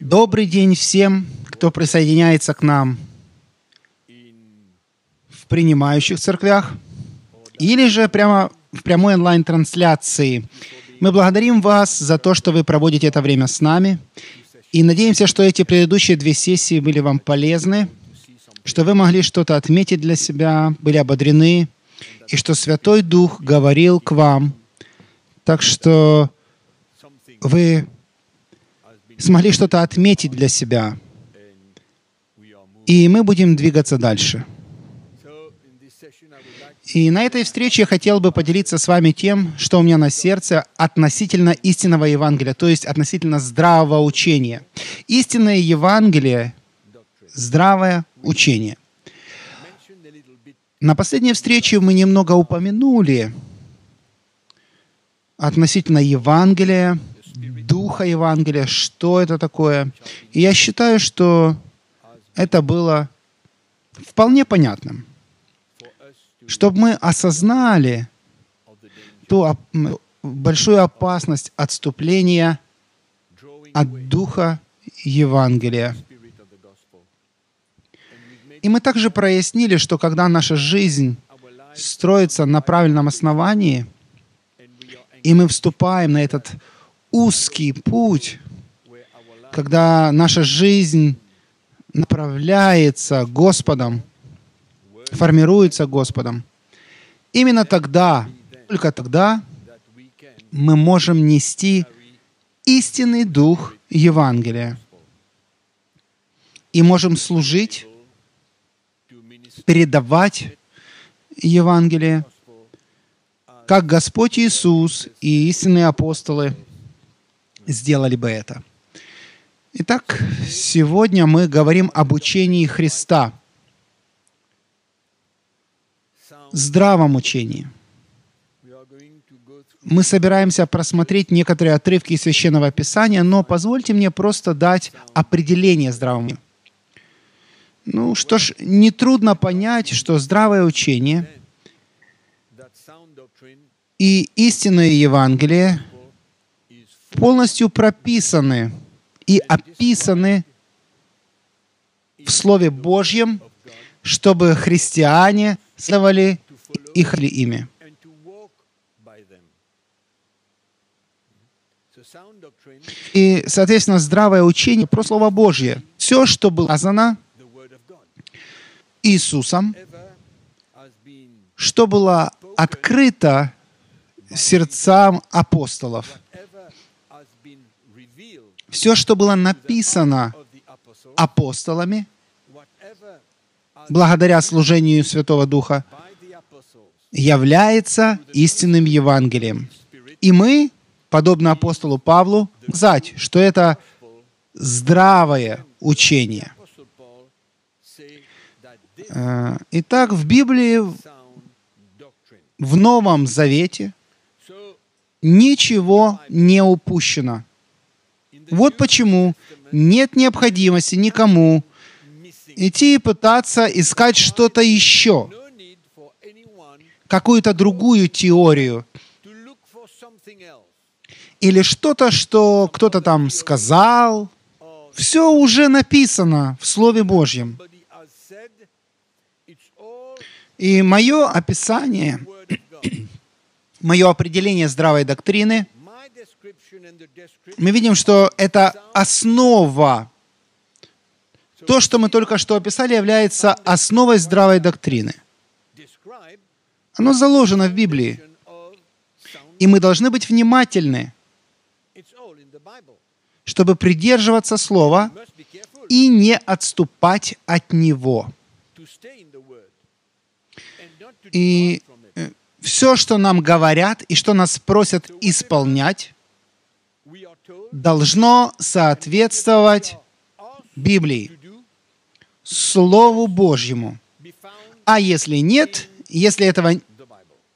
Добрый день всем, кто присоединяется к нам в принимающих церквях или же прямо в прямой онлайн-трансляции. Мы благодарим вас за то, что вы проводите это время с нами. И надеемся, что эти предыдущие две сессии были вам полезны, что вы могли что-то отметить для себя, были ободрены, и что Святой Дух говорил к вам. Так что вы смогли что-то отметить для себя. И мы будем двигаться дальше. И на этой встрече я хотел бы поделиться с вами тем, что у меня на сердце относительно истинного Евангелия, то есть относительно здравого учения. Истинное Евангелие — здравое учение. На последней встрече мы немного упомянули относительно Евангелия, духа Евангелия, что это такое. И я считаю, что это было вполне понятным. Чтобы мы осознали ту большую опасность отступления от духа Евангелия. И мы также прояснили, что когда наша жизнь строится на правильном основании, и мы вступаем на этот узкий путь, когда наша жизнь направляется Господом, формируется Господом, именно тогда, только тогда мы можем нести истинный дух Евангелия. И можем служить, передавать Евангелие, как Господь Иисус и истинные апостолы – сделали бы это. Итак, сегодня мы говорим об учении Христа, здравом учении. Мы собираемся просмотреть некоторые отрывки из Священного Писания, но позвольте мне просто дать определение здравому. Ну что ж, нетрудно понять, что здравое учение и истинное Евангелие полностью прописаны и описаны в Слове Божьем, чтобы христиане следовали их ли ими. И, соответственно, здравое учение про Слово Божье. Все, что было сказано Иисусом, что было открыто сердцам апостолов – все, что было написано апостолами, благодаря служению Святого Духа, является истинным Евангелием. И мы, подобно апостолу Павлу, сказать, что это здравое учение. Э, итак, в Библии, в Новом Завете, ничего не упущено. Вот почему нет необходимости никому идти и пытаться искать что-то еще, какую-то другую теорию, или что-то, что кто-то там сказал. Все уже написано в Слове Божьем. И мое описание, мое определение здравой доктрины мы видим, что это основа. То, что мы только что описали, является основой здравой доктрины. Оно заложено в Библии. И мы должны быть внимательны, чтобы придерживаться Слова и не отступать от Него. И э, все, что нам говорят и что нас просят исполнять, должно соответствовать Библии, Слову Божьему. А если нет, если, этого,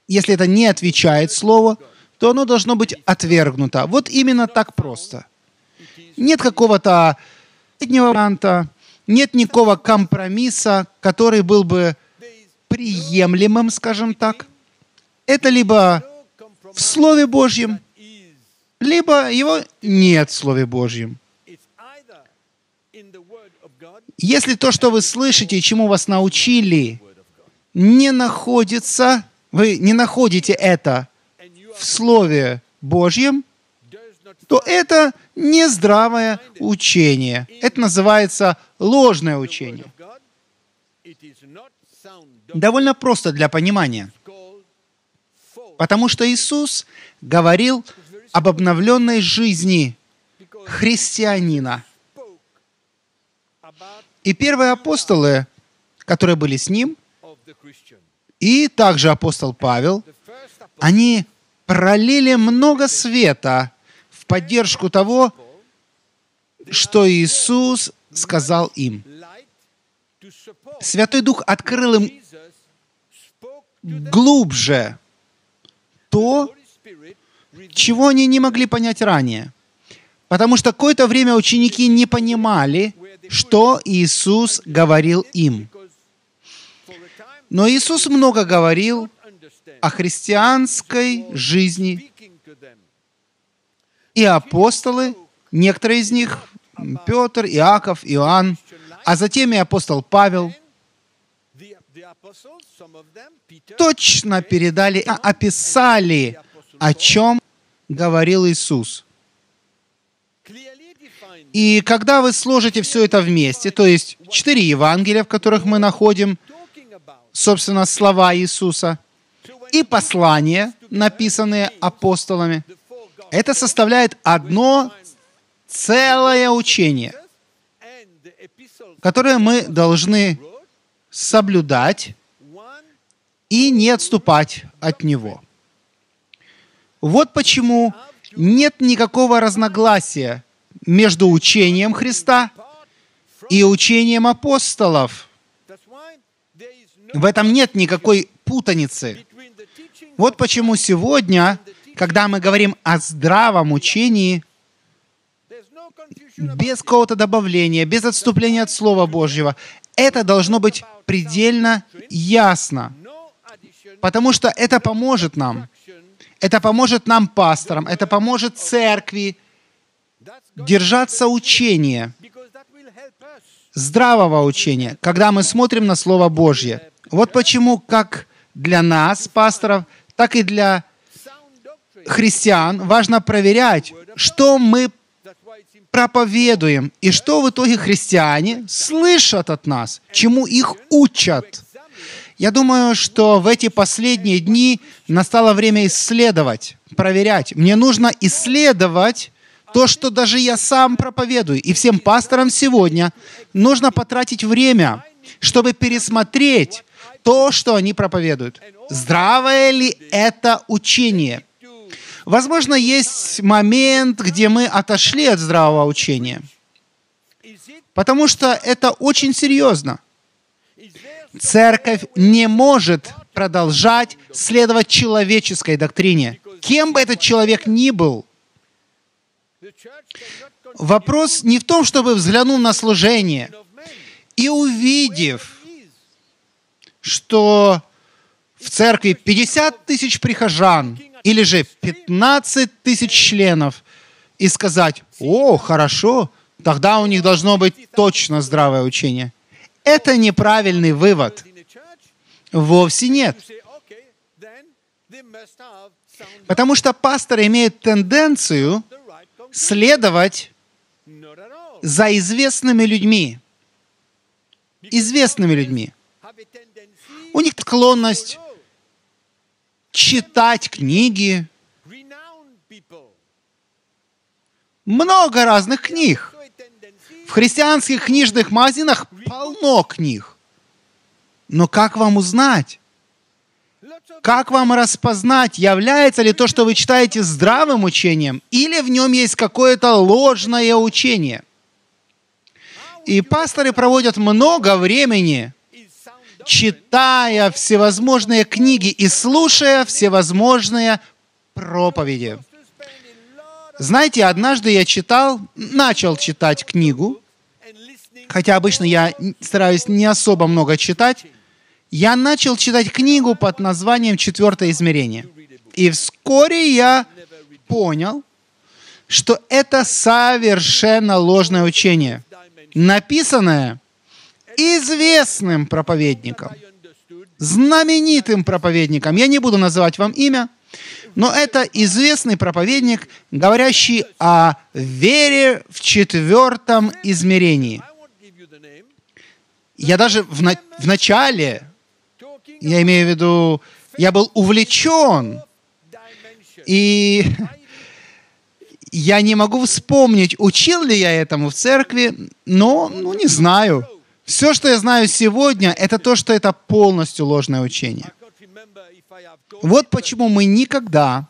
если это не отвечает Слову, то оно должно быть отвергнуто. Вот именно так просто. Нет какого-то варианта, нет никакого компромисса, который был бы приемлемым, скажем так. Это либо в Слове Божьем, либо его нет в Слове Божьем. Если то, что вы слышите и чему вас научили, не находится, вы не находите это в Слове Божьем, то это нездравое учение. Это называется ложное учение. Довольно просто для понимания. Потому что Иисус говорил об обновленной жизни христианина. И первые апостолы, которые были с ним, и также апостол Павел, они пролили много света в поддержку того, что Иисус сказал им. Святой Дух открыл им глубже то, чего они не могли понять ранее. Потому что какое-то время ученики не понимали, что Иисус говорил им. Но Иисус много говорил о христианской жизни. И апостолы, некоторые из них, Петр, Иаков, Иоанн, а затем и апостол Павел, точно передали, описали, о чем говорил Иисус. И когда вы сложите все это вместе, то есть четыре Евангелия, в которых мы находим, собственно, слова Иисуса, и послания, написанные апостолами, это составляет одно целое учение, которое мы должны соблюдать и не отступать от него. Вот почему нет никакого разногласия между учением Христа и учением апостолов. В этом нет никакой путаницы. Вот почему сегодня, когда мы говорим о здравом учении, без какого-то добавления, без отступления от Слова Божьего, это должно быть предельно ясно. Потому что это поможет нам. Это поможет нам, пасторам, это поможет церкви держаться учения, здравого учения, когда мы смотрим на Слово Божье. Вот почему как для нас, пасторов, так и для христиан важно проверять, что мы проповедуем и что в итоге христиане слышат от нас, чему их учат. Я думаю, что в эти последние дни настало время исследовать, проверять. Мне нужно исследовать то, что даже я сам проповедую. И всем пасторам сегодня нужно потратить время, чтобы пересмотреть то, что они проповедуют. Здравое ли это учение? Возможно, есть момент, где мы отошли от здравого учения. Потому что это очень серьезно. Церковь не может продолжать следовать человеческой доктрине. Кем бы этот человек ни был. Вопрос не в том, чтобы взглянув на служение и увидев, что в церкви 50 тысяч прихожан или же 15 тысяч членов, и сказать, о, хорошо, тогда у них должно быть точно здравое учение – это неправильный вывод. Вовсе нет. Потому что пасторы имеют тенденцию следовать за известными людьми. Известными людьми. У них склонность читать книги. Много разных книг. В христианских книжных магазинах полно книг. Но как вам узнать? Как вам распознать, является ли то, что вы читаете, здравым учением, или в нем есть какое-то ложное учение? И пасторы проводят много времени, читая всевозможные книги и слушая всевозможные проповеди. Знаете, однажды я читал, начал читать книгу, хотя обычно я стараюсь не особо много читать, я начал читать книгу под названием «Четвертое измерение». И вскоре я понял, что это совершенно ложное учение. написанное известным проповедником, знаменитым проповедником. Я не буду называть вам имя, но это известный проповедник, говорящий о вере в четвертом измерении. Я даже в, на, в начале, я имею в виду, я был увлечен, и я не могу вспомнить, учил ли я этому в церкви, но, ну, не знаю. Все, что я знаю сегодня, это то, что это полностью ложное учение. Вот почему мы никогда,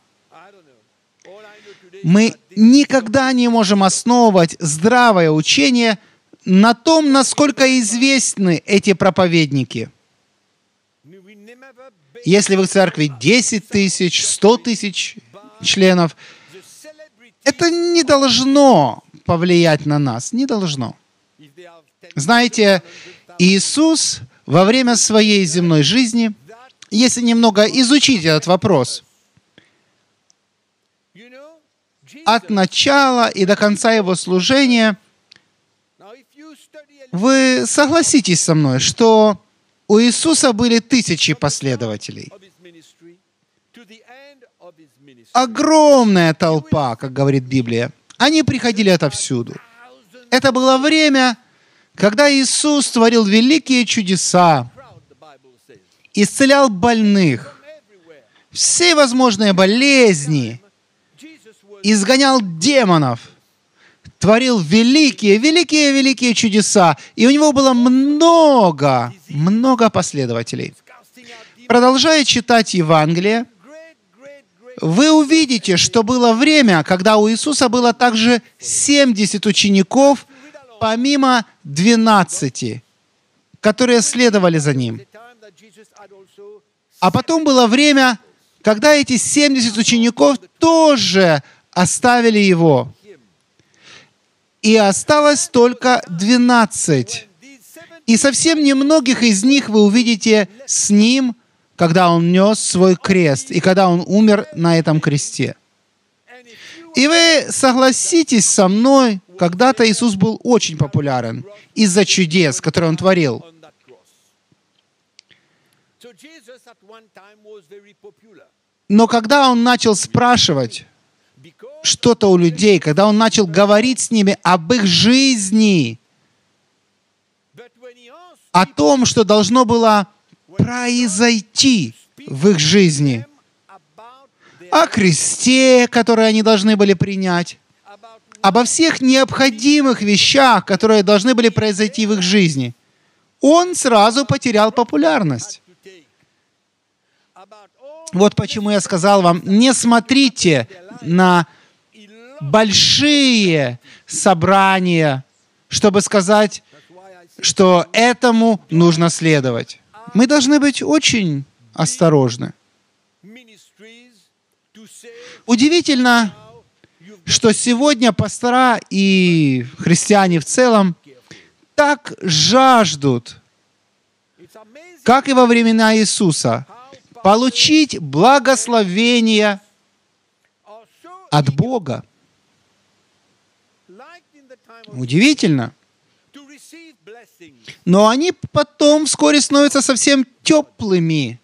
мы никогда не можем основывать здравое учение на том, насколько известны эти проповедники. Если в церкви 10 тысяч, 100 тысяч членов, это не должно повлиять на нас, не должно. Знаете, Иисус во время своей земной жизни, если немного изучить этот вопрос, от начала и до конца его служения, вы согласитесь со мной, что у Иисуса были тысячи последователей. Огромная толпа, как говорит Библия. Они приходили отовсюду. Это было время, когда Иисус творил великие чудеса, исцелял больных, все возможные болезни, изгонял демонов, творил великие, великие, великие чудеса. И у него было много, много последователей. Продолжая читать Евангелие, вы увидите, что было время, когда у Иисуса было также 70 учеников, помимо 12, которые следовали за Ним. А потом было время, когда эти 70 учеников тоже оставили Его. И осталось только 12. И совсем немногих из них вы увидите с Ним, когда Он нес свой крест и когда Он умер на этом кресте. И вы согласитесь со мной, когда-то Иисус был очень популярен из-за чудес, которые Он творил. Но когда Он начал спрашивать что-то у людей, когда Он начал говорить с ними об их жизни, о том, что должно было произойти в их жизни, о кресте, который они должны были принять, обо всех необходимых вещах, которые должны были произойти в их жизни, он сразу потерял популярность. Вот почему я сказал вам, не смотрите на большие собрания, чтобы сказать, что этому нужно следовать. Мы должны быть очень осторожны. Удивительно, что сегодня пастора и христиане в целом так жаждут, как и во времена Иисуса, получить благословение от Бога. Удивительно. Но они потом вскоре становятся совсем теплыми.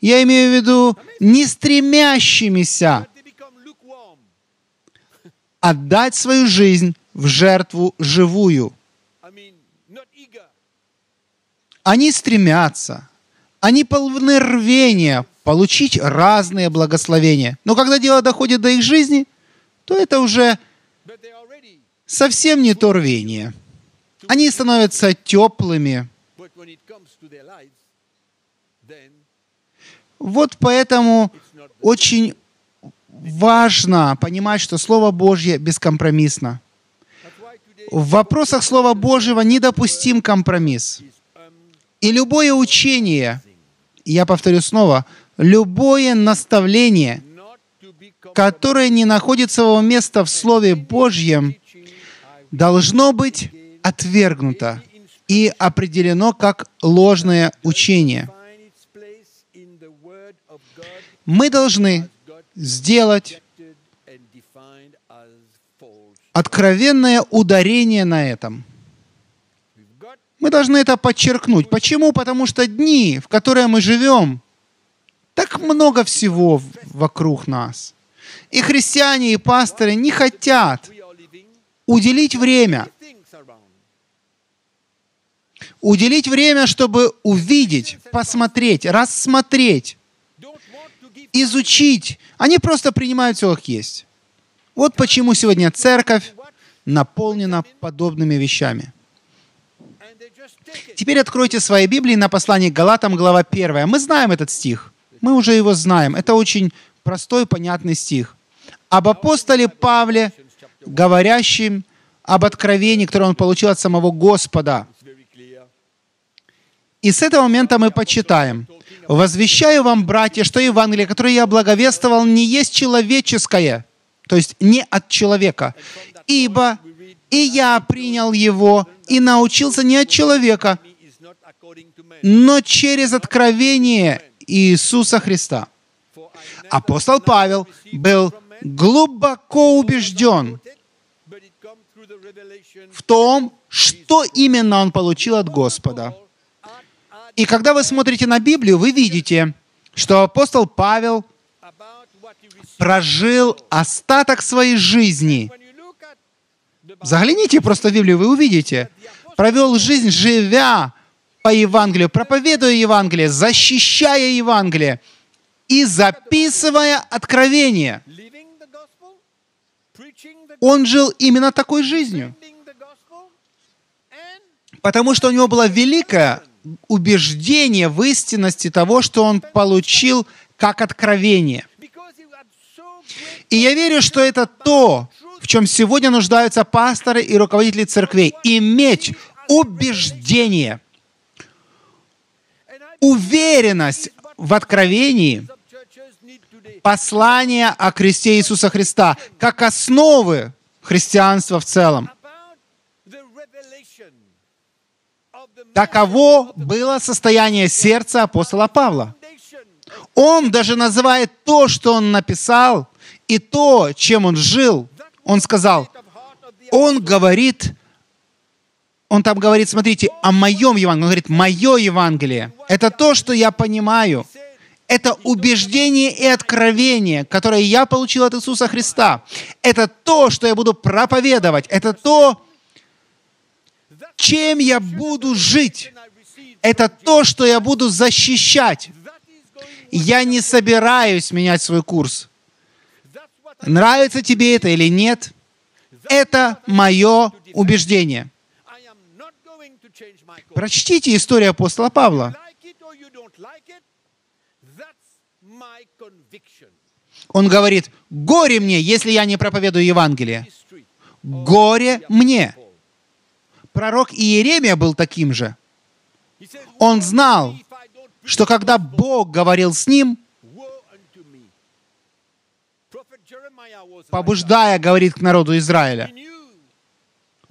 Я имею в виду не стремящимися отдать свою жизнь в жертву живую. Они стремятся, они полны рвения получить разные благословения. Но когда дело доходит до их жизни, то это уже совсем не то рвение. Они становятся теплыми. Вот поэтому очень важно понимать, что Слово Божье бескомпромиссно. В вопросах Слова Божьего недопустим компромисс. И любое учение, я повторю снова, любое наставление, которое не находит своего места в Слове Божьем, должно быть отвергнуто и определено как ложное учение. Мы должны сделать откровенное ударение на этом. Мы должны это подчеркнуть. Почему? Потому что дни, в которые мы живем, так много всего вокруг нас. И христиане, и пасторы не хотят уделить время. Уделить время, чтобы увидеть, посмотреть, рассмотреть, изучить. Они просто принимают все как есть. Вот почему сегодня церковь наполнена подобными вещами. Теперь откройте свои Библии на послании к Галатам, глава 1. Мы знаем этот стих. Мы уже его знаем. Это очень простой, понятный стих. Об апостоле Павле, говорящим об откровении, которое он получил от самого Господа. И с этого момента мы почитаем. «Возвещаю вам, братья, что Евангелие, которое я благовествовал, не есть человеческое, то есть не от человека, ибо и я принял его и научился не от человека, но через откровение Иисуса Христа. Апостол Павел был глубоко убежден в том, что именно он получил от Господа. И когда вы смотрите на Библию, вы видите, что апостол Павел прожил остаток своей жизни. Загляните просто в Библию, вы увидите. Провел жизнь, живя по Евангелию, проповедуя Евангелие, защищая Евангелие и записывая откровение. Он жил именно такой жизнью, потому что у него было великое убеждение в истинности того, что он получил как откровение. И я верю, что это то, в чем сегодня нуждаются пасторы и руководители церквей. Иметь убеждение, уверенность в откровении, послание о кресте Иисуса Христа, как основы христианства в целом. Таково было состояние сердца апостола Павла. Он даже называет то, что он написал, и то, чем он жил. Он сказал, он говорит, он там говорит, смотрите, о моем Евангелии. Он говорит, мое Евангелие. Это то, что я понимаю. Это убеждение и откровение, которое я получил от Иисуса Христа. Это то, что я буду проповедовать. Это то, чем я буду жить. Это то, что я буду защищать. Я не собираюсь менять свой курс. Нравится тебе это или нет, это мое убеждение. Прочтите историю апостола Павла. Он говорит, горе мне, если я не проповедую Евангелие. Горе мне. Пророк Иеремия был таким же. Он знал, что когда Бог говорил с ним, побуждая, говорит к народу Израиля,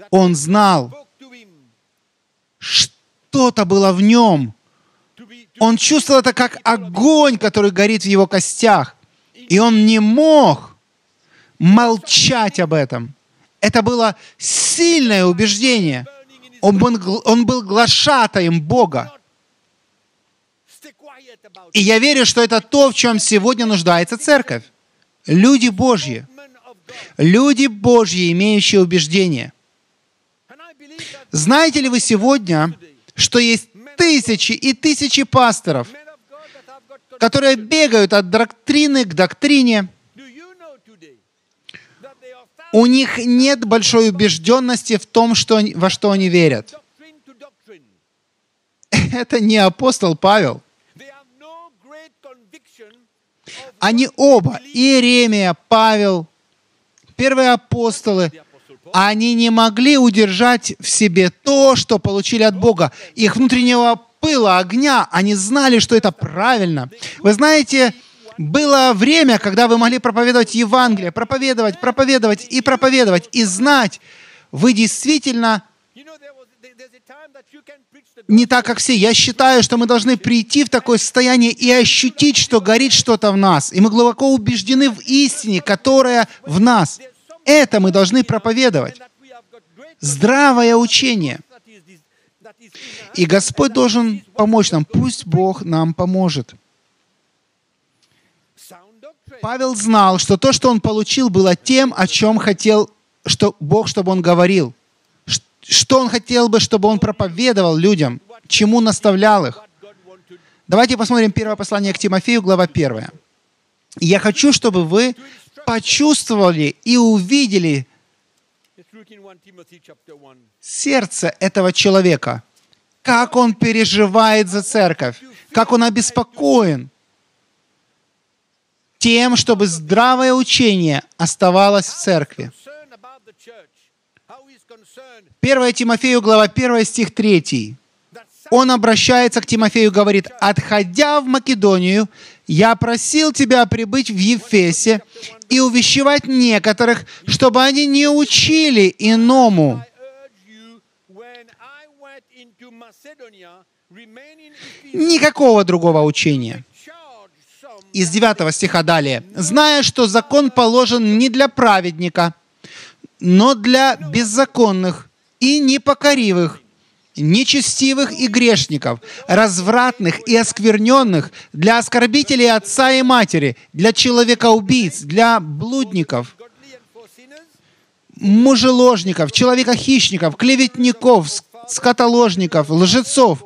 он знал, что-то было в нем. Он чувствовал это как огонь, который горит в его костях. И он не мог молчать об этом. Это было сильное убеждение. Он был, он был глашатаем Бога. И я верю, что это то, в чем сегодня нуждается церковь. Люди Божьи. Люди Божьи, имеющие убеждение. Знаете ли вы сегодня, что есть тысячи и тысячи пасторов, которые бегают от доктрины к доктрине. У них нет большой убежденности в том, что, во что они верят. Это не апостол Павел. Они оба, Иеремия, Павел, первые апостолы, они не могли удержать в себе то, что получили от Бога. Их внутреннего пыла, огня, они знали, что это правильно. Вы знаете, было время, когда вы могли проповедовать Евангелие, проповедовать, проповедовать и проповедовать, и знать, вы действительно не так, как все. Я считаю, что мы должны прийти в такое состояние и ощутить, что горит что-то в нас. И мы глубоко убеждены в истине, которая в нас. Это мы должны проповедовать. Здравое учение. И Господь должен помочь нам. Пусть Бог нам поможет. Павел знал, что то, что он получил, было тем, о чем хотел что Бог, чтобы он говорил. Что он хотел бы, чтобы он проповедовал людям, чему наставлял их. Давайте посмотрим первое послание к Тимофею, глава 1. Я хочу, чтобы вы почувствовали и увидели сердце этого человека, как он переживает за церковь, как он обеспокоен тем, чтобы здравое учение оставалось в церкви. 1 Тимофею, глава 1, стих 3. Он обращается к Тимофею и говорит, «Отходя в Македонию, я просил тебя прибыть в Ефесе и увещевать некоторых, чтобы они не учили иному». Никакого другого учения. Из 9 стиха далее. «Зная, что закон положен не для праведника, но для беззаконных и непокоривых, нечестивых и грешников, развратных и оскверненных, для оскорбителей отца и матери, для человека-убийц, для блудников, мужеложников, человека-хищников, клеветников, скотоложников, лжецов,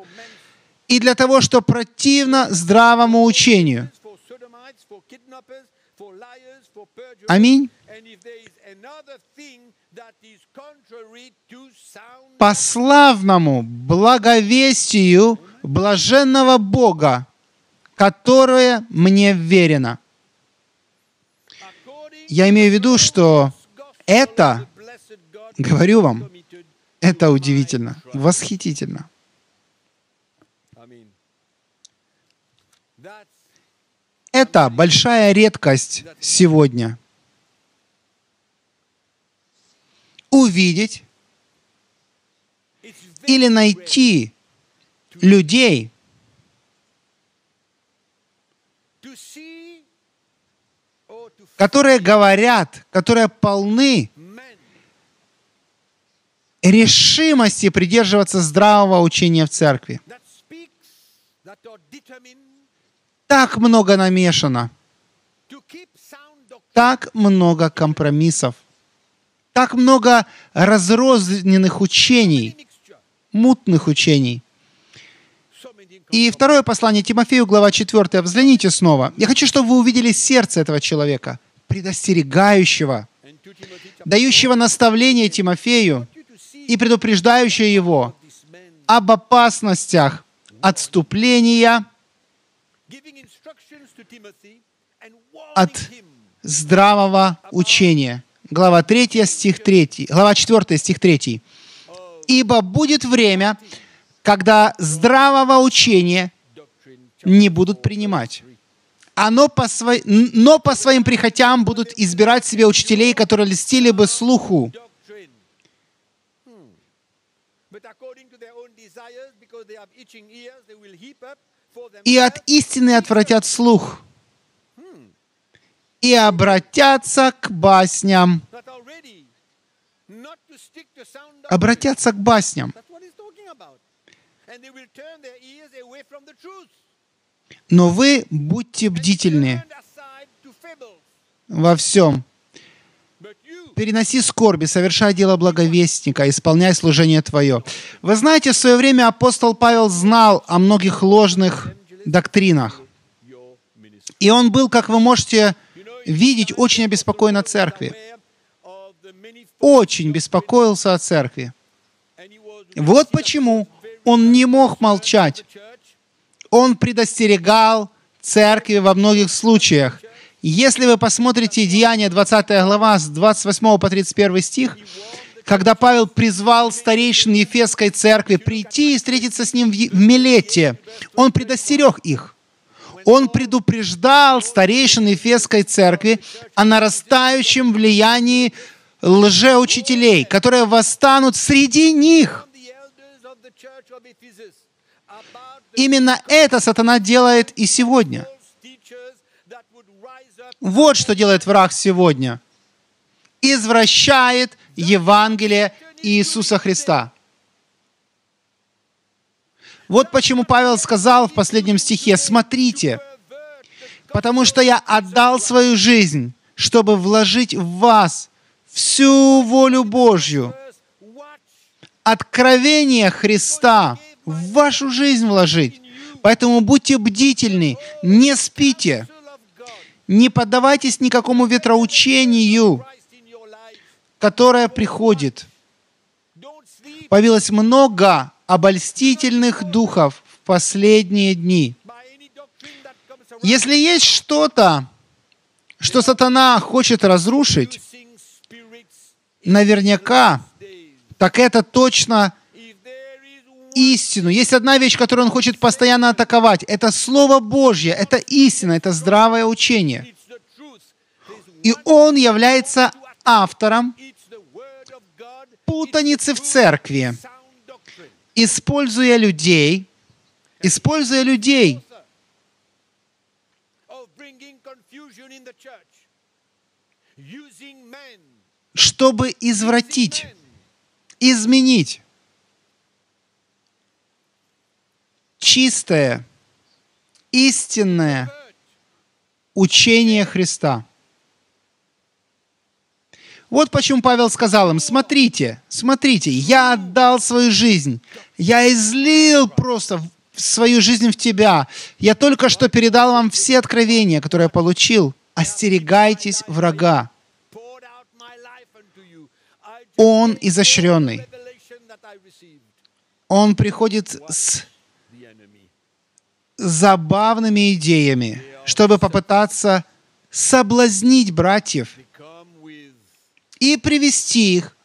и для того, что противно здравому учению. Аминь по славному благовестию блаженного Бога, которое мне верено. Я имею в виду, что это, говорю вам, это удивительно, восхитительно. Это большая редкость сегодня. Увидеть или найти людей, которые говорят, которые полны решимости придерживаться здравого учения в церкви. Так много намешано. Так много компромиссов. Так много разрозненных учений мутных учений. И второе послание Тимофею, глава 4. Взгляните снова. Я хочу, чтобы вы увидели сердце этого человека, предостерегающего, дающего наставление Тимофею и предупреждающего его об опасностях отступления от здравого учения. Глава 3, стих 3. Глава 4, стих 3 ибо будет время, когда здравого учения не будут принимать. Оно по сво... Но по своим прихотям будут избирать себе учителей, которые льстили бы слуху. И от истины отвратят слух. И обратятся к басням обратятся к басням. Но вы будьте бдительны во всем. Переноси скорби, совершай дело благовестника, исполняй служение Твое. Вы знаете, в свое время апостол Павел знал о многих ложных доктринах. И он был, как вы можете видеть, очень обеспокоен о церкви очень беспокоился о церкви. Вот почему он не мог молчать. Он предостерегал церкви во многих случаях. Если вы посмотрите Деяния 20 глава с 28 по 31 стих, когда Павел призвал старейшин Ефесской церкви прийти и встретиться с ним в Милете, он предостерег их. Он предупреждал старейшин Ефесской церкви о нарастающем влиянии лжеучителей, которые восстанут среди них. Именно это сатана делает и сегодня. Вот что делает враг сегодня. извращает Евангелие Иисуса Христа. Вот почему Павел сказал в последнем стихе, смотрите, потому что я отдал свою жизнь, чтобы вложить в вас всю волю Божью, откровение Христа в вашу жизнь вложить. Поэтому будьте бдительны, не спите, не поддавайтесь никакому ветроучению, которое приходит. Появилось много обольстительных духов в последние дни. Если есть что-то, что сатана хочет разрушить, наверняка, так это точно истину. Есть одна вещь, которую он хочет постоянно атаковать. Это Слово Божье, это истина, это здравое учение. И он является автором путаницы в церкви, используя людей, используя людей, чтобы извратить, изменить чистое, истинное учение Христа. Вот почему Павел сказал им, смотрите, смотрите, я отдал свою жизнь, я излил просто свою жизнь в тебя. Я только что передал вам все откровения, которые я получил. Остерегайтесь врага. Он изощренный. Он приходит с забавными идеями, чтобы попытаться соблазнить братьев и привести их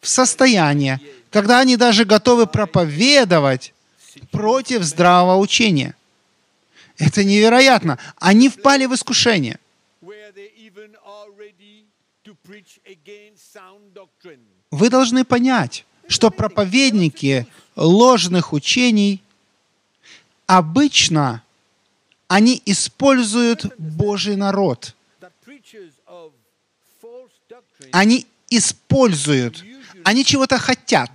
в состояние, когда они даже готовы проповедовать против здравого учения. Это невероятно. Они впали в искушение. Вы должны понять, что проповедники ложных учений обычно они используют Божий народ. Они используют, они чего-то хотят.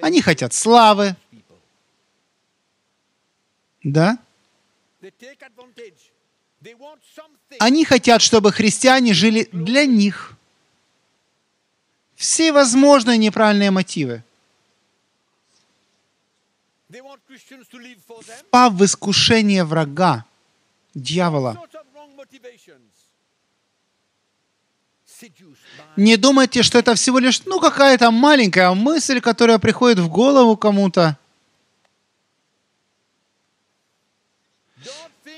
Они хотят славы. Да? Они хотят, чтобы христиане жили для них. Все возможные неправильные мотивы. Впав в искушение врага, дьявола. Не думайте, что это всего лишь ну, какая-то маленькая мысль, которая приходит в голову кому-то.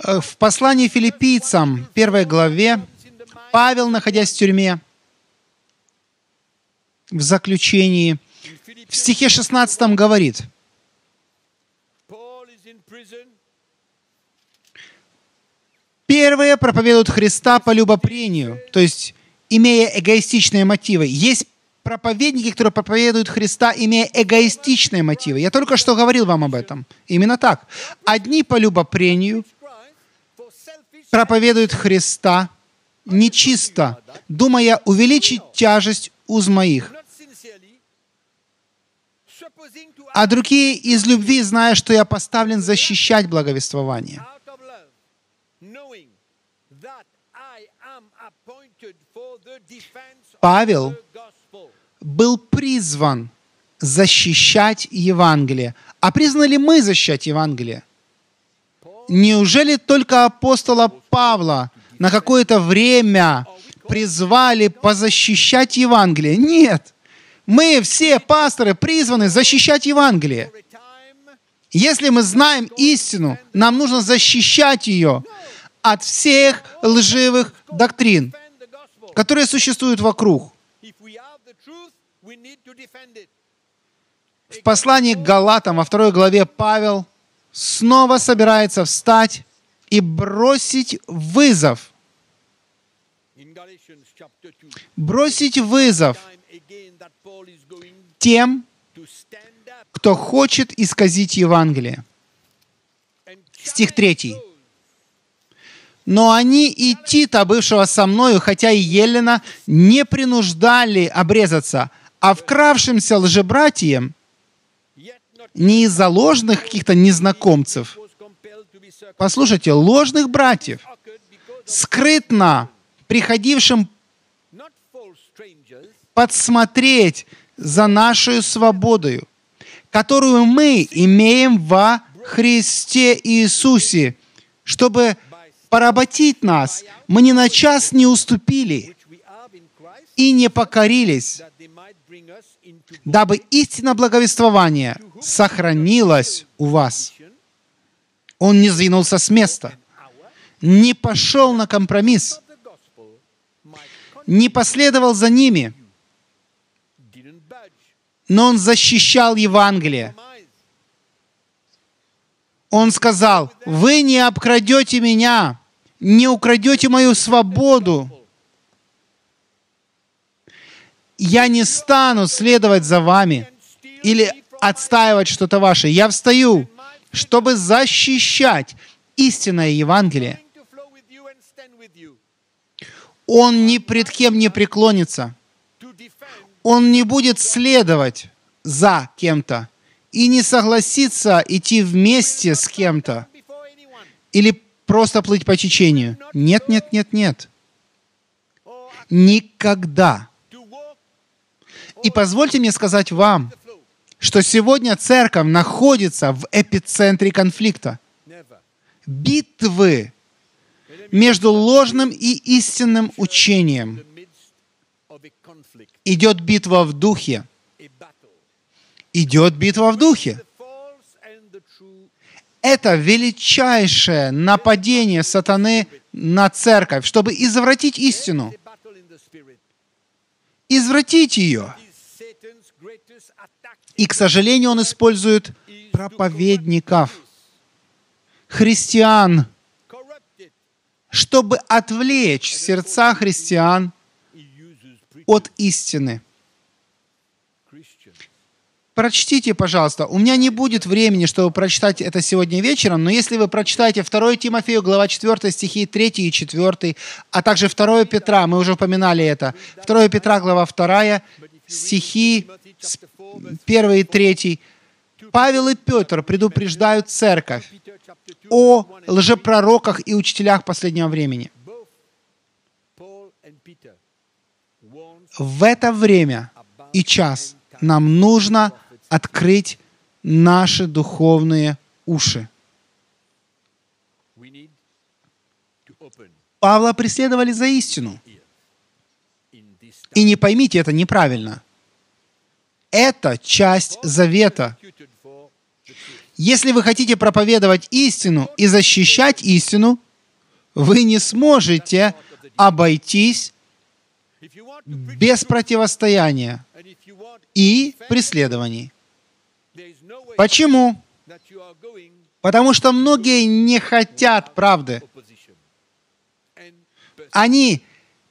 Э, в послании филиппийцам, первой главе, Павел, находясь в тюрьме, в заключении, в стихе 16 говорит, Первые проповедуют Христа по любопрению, то есть имея эгоистичные мотивы. Есть проповедники, которые проповедуют Христа, имея эгоистичные мотивы. Я только что говорил вам об этом. Именно так. Одни по любопрению проповедуют Христа нечисто, думая увеличить тяжесть уз моих. А другие из любви, зная, что я поставлен защищать благовествование. Павел был призван защищать Евангелие. А признаны ли мы защищать Евангелие? Неужели только апостола Павла на какое-то время призвали позащищать Евангелие? Нет. Мы все, пасторы, призваны защищать Евангелие. Если мы знаем истину, нам нужно защищать ее от всех лживых доктрин которые существуют вокруг. В послании к Галатам во второй главе Павел снова собирается встать и бросить вызов. Бросить вызов тем, кто хочет исказить Евангелие. Стих 3. Но они и Тита, бывшего со мною, хотя и Елена, не принуждали обрезаться, а вкравшимся лжебратьям, не из-за ложных каких-то незнакомцев, послушайте, ложных братьев, скрытно приходившим подсмотреть за нашу свободою, которую мы имеем во Христе Иисусе, чтобы поработить нас, мы ни на час не уступили и не покорились, дабы истина благовествования сохранилась у вас. Он не сдвинулся с места, не пошел на компромисс, не последовал за ними, но он защищал Евангелие. Он сказал, вы не обкрадете меня, не украдете мою свободу. Я не стану следовать за вами или отстаивать что-то ваше. Я встаю, чтобы защищать истинное Евангелие. Он ни пред кем не преклонится. Он не будет следовать за кем-то и не согласится идти вместе с кем-то или просто плыть по течению. Нет, нет, нет, нет. Никогда. И позвольте мне сказать вам, что сегодня церковь находится в эпицентре конфликта. Битвы между ложным и истинным учением. Идет битва в духе. Идет битва в духе. Это величайшее нападение сатаны на церковь, чтобы извратить истину. Извратить ее. И, к сожалению, он использует проповедников, христиан, чтобы отвлечь сердца христиан от истины. Прочтите, пожалуйста. У меня не будет времени, чтобы прочитать это сегодня вечером, но если вы прочитаете 2 Тимофею, глава 4, стихи 3 и 4, а также 2 Петра, мы уже упоминали это, 2 Петра, глава 2, стихи 1 и 3, Павел и Петр предупреждают церковь о лжепророках и учителях последнего времени. В это время и час нам нужно открыть наши духовные уши. Павла преследовали за истину. И не поймите это неправильно. Это часть завета. Если вы хотите проповедовать истину и защищать истину, вы не сможете обойтись без противостояния и преследований. Почему? Потому что многие не хотят правды. Они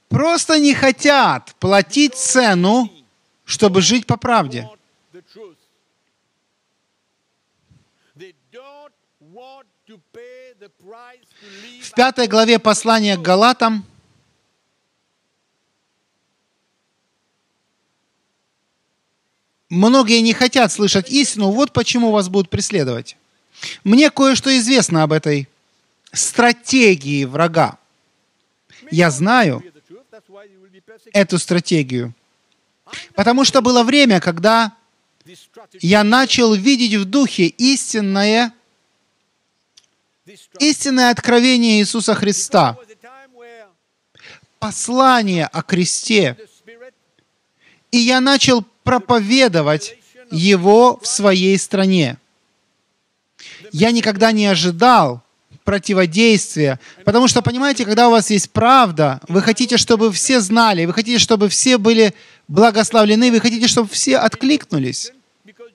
просто не хотят платить цену, чтобы жить по правде. В пятой главе послания к Галатам Многие не хотят слышать истину, вот почему вас будут преследовать. Мне кое-что известно об этой стратегии врага. Я знаю эту стратегию. Потому что было время, когда я начал видеть в духе истинное, истинное откровение Иисуса Христа, послание о кресте. И я начал проповедовать его в своей стране. Я никогда не ожидал противодействия, потому что, понимаете, когда у вас есть правда, вы хотите, чтобы все знали, вы хотите, чтобы все были благословлены, вы хотите, чтобы все откликнулись.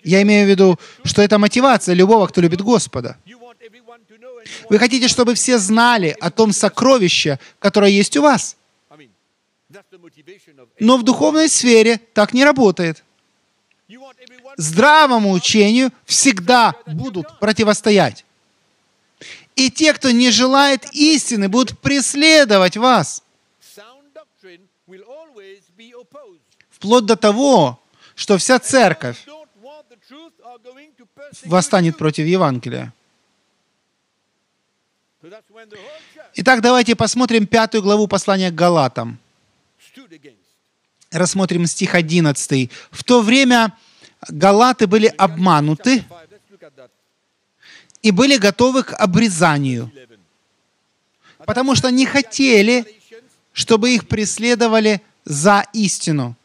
Я имею в виду, что это мотивация любого, кто любит Господа. Вы хотите, чтобы все знали о том сокровище, которое есть у вас. Но в духовной сфере так не работает. Здравому учению всегда будут противостоять. И те, кто не желает истины, будут преследовать вас. Вплоть до того, что вся церковь восстанет против Евангелия. Итак, давайте посмотрим пятую главу послания к Галатам. Рассмотрим стих 11. В то время галаты были обмануты и были готовы к обрезанию, потому что не хотели, чтобы их преследовали за истину.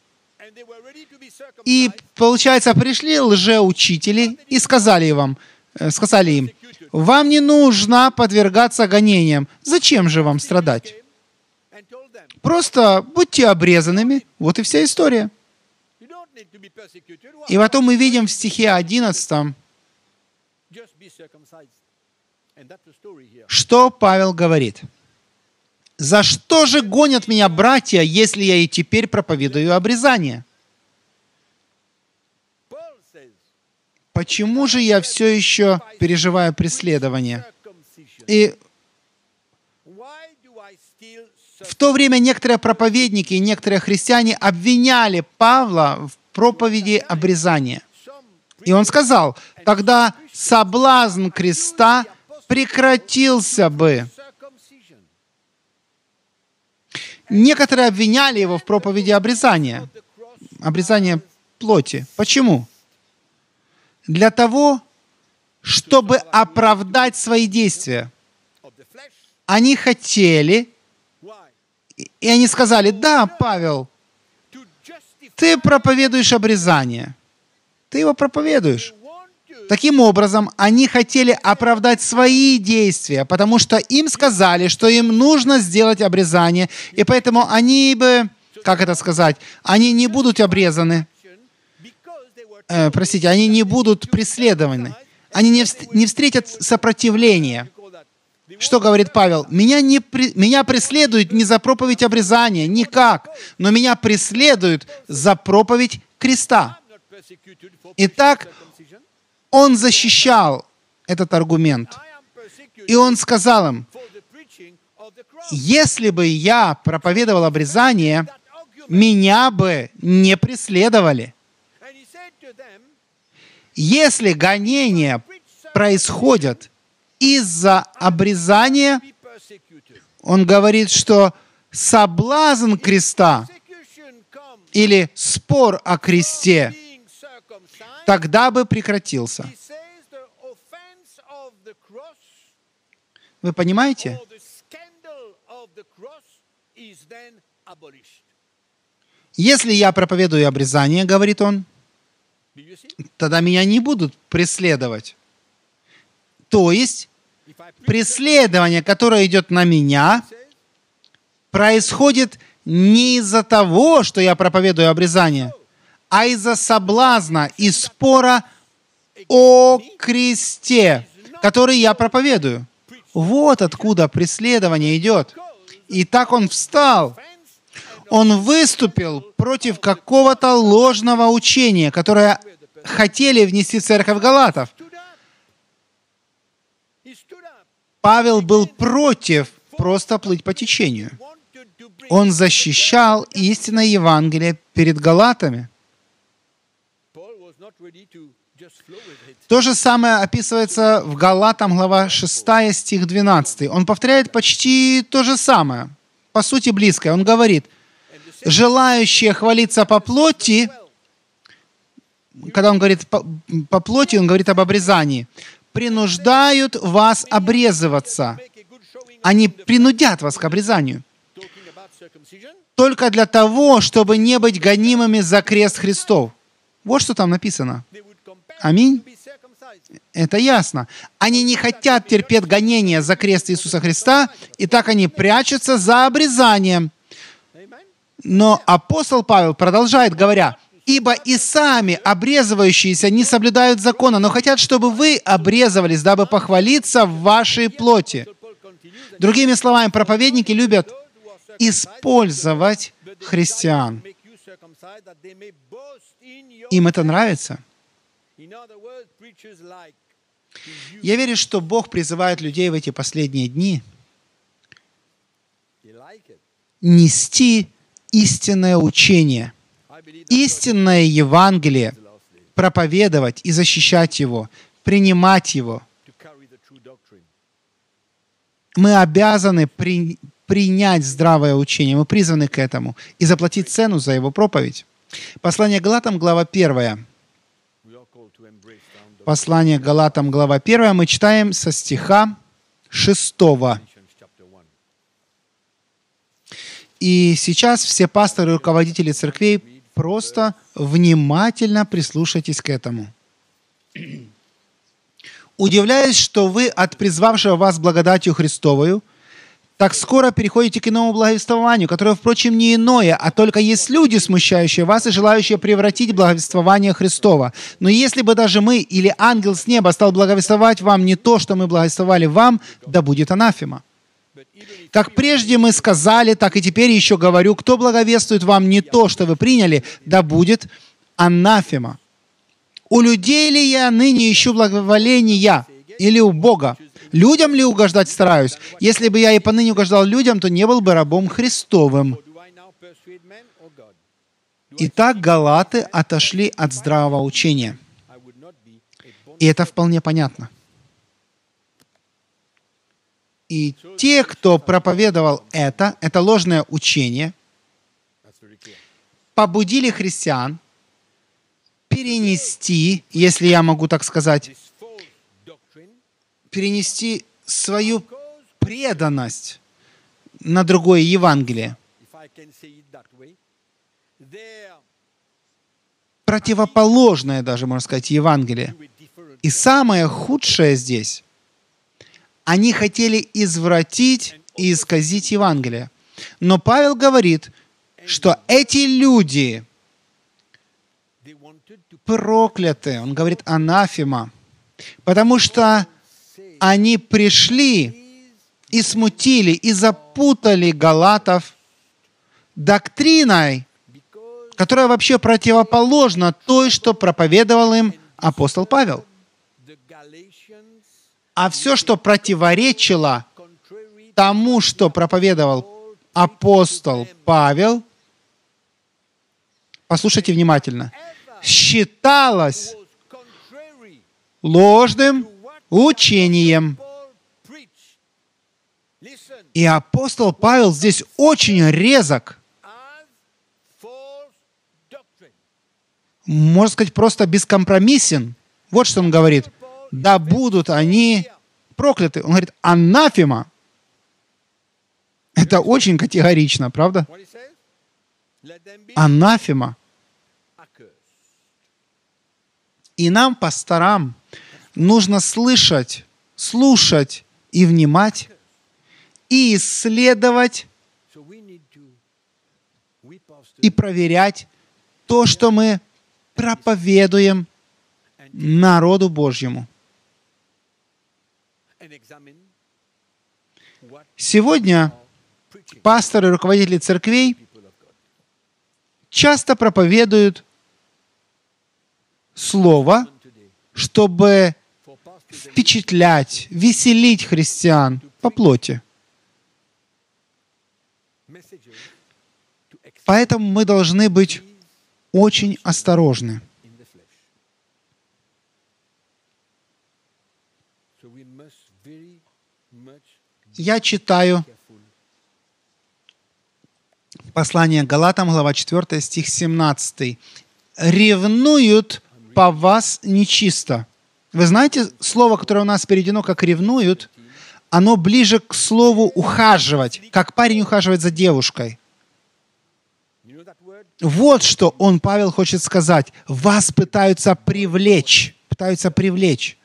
И, получается, пришли лжеучители и сказали вам, э, сказали им, вам не нужно подвергаться гонениям. Зачем же вам страдать? Просто будьте обрезанными. Вот и вся история. И потом мы видим в стихе 11, что Павел говорит. «За что же гонят меня братья, если я и теперь проповедую обрезание?» Почему же я все еще переживаю преследование? И в то время некоторые проповедники и некоторые христиане обвиняли Павла в проповеди обрезания. И он сказал, тогда соблазн креста прекратился бы. Некоторые обвиняли его в проповеди обрезания, обрезания плоти. Почему? для того, чтобы оправдать свои действия. Они хотели, и они сказали, да, Павел, ты проповедуешь обрезание. Ты его проповедуешь. Таким образом, они хотели оправдать свои действия, потому что им сказали, что им нужно сделать обрезание, и поэтому они бы, как это сказать, они не будут обрезаны, э, простите, они не будут преследованы, они не, не встретят сопротивления. Что говорит Павел? Меня, не, меня преследуют не за проповедь обрезания, никак, но меня преследуют за проповедь креста. Итак, он защищал этот аргумент. И он сказал им, если бы я проповедовал обрезание, меня бы не преследовали. Если гонения происходят из-за обрезания, он говорит, что соблазн креста или спор о кресте тогда бы прекратился. Вы понимаете? Если я проповедую обрезание, говорит он, тогда меня не будут преследовать. То есть преследование, которое идет на меня, происходит не из-за того, что я проповедую обрезание, а из-за соблазна и спора о кресте, который я проповедую. Вот откуда преследование идет. И так он встал он выступил против какого-то ложного учения, которое хотели внести в церковь Галатов. Павел был против просто плыть по течению. Он защищал истинное Евангелие перед Галатами. То же самое описывается в Галатам, глава 6, стих 12. Он повторяет почти то же самое, по сути близкое. Он говорит, желающие хвалиться по плоти, когда он говорит по, по плоти, он говорит об обрезании, принуждают вас обрезываться. Они принудят вас к обрезанию. Только для того, чтобы не быть гонимыми за крест Христов. Вот что там написано. Аминь. Это ясно. Они не хотят терпеть гонения за крест Иисуса Христа, и так они прячутся за обрезанием, но апостол Павел продолжает, говоря, «Ибо и сами обрезывающиеся не соблюдают закона, но хотят, чтобы вы обрезывались, дабы похвалиться в вашей плоти». Другими словами, проповедники любят использовать христиан. Им это нравится. Я верю, что Бог призывает людей в эти последние дни нести истинное учение, истинное Евангелие, проповедовать и защищать его, принимать его. Мы обязаны при, принять здравое учение, мы призваны к этому и заплатить цену за его проповедь. Послание Галатам, глава 1. Послание Галатам, глава 1, мы читаем со стиха 6. И сейчас все пасторы и руководители церквей просто внимательно прислушайтесь к этому. Удивляюсь, что вы от призвавшего вас благодатью Христовою так скоро переходите к иному благовествованию, которое, впрочем, не иное, а только есть люди, смущающие вас и желающие превратить благовествование Христова. Но если бы даже мы или ангел с неба стал благовествовать вам не то, что мы благовествовали вам, да будет анафема. Как прежде мы сказали, так и теперь еще говорю, кто благовествует вам не то, что вы приняли, да будет анафема. У людей ли я ныне ищу благоволения или у Бога? Людям ли угождать стараюсь? Если бы я и поныне угождал людям, то не был бы рабом Христовым. Итак, галаты отошли от здравого учения. И это вполне понятно. И те, кто проповедовал это, это ложное учение, побудили христиан перенести, если я могу так сказать, перенести свою преданность на другое Евангелие. Противоположное даже, можно сказать, Евангелие. И самое худшее здесь они хотели извратить и исказить Евангелие. Но Павел говорит, что эти люди прокляты. Он говорит анафема. Потому что они пришли и смутили, и запутали галатов доктриной, которая вообще противоположна той, что проповедовал им апостол Павел. А все, что противоречило тому, что проповедовал апостол Павел, послушайте внимательно, считалось ложным учением. И апостол Павел здесь очень резок. Можно сказать, просто бескомпромиссен. Вот что он говорит да будут они прокляты. Он говорит, анафема. Это очень категорично, правда? Анафема. И нам, пасторам, нужно слышать, слушать и внимать, и исследовать, и проверять то, что мы проповедуем народу Божьему. Сегодня пасторы руководители церквей часто проповедуют Слово, чтобы впечатлять, веселить христиан по плоти. Поэтому мы должны быть очень осторожны. Я читаю послание Галатам, глава 4, стих 17. «Ревнуют по вас нечисто». Вы знаете, слово, которое у нас переведено как «ревнуют», оно ближе к слову «ухаживать», как парень ухаживает за девушкой. Вот что он, Павел, хочет сказать. Вас пытаются привлечь, пытаются привлечь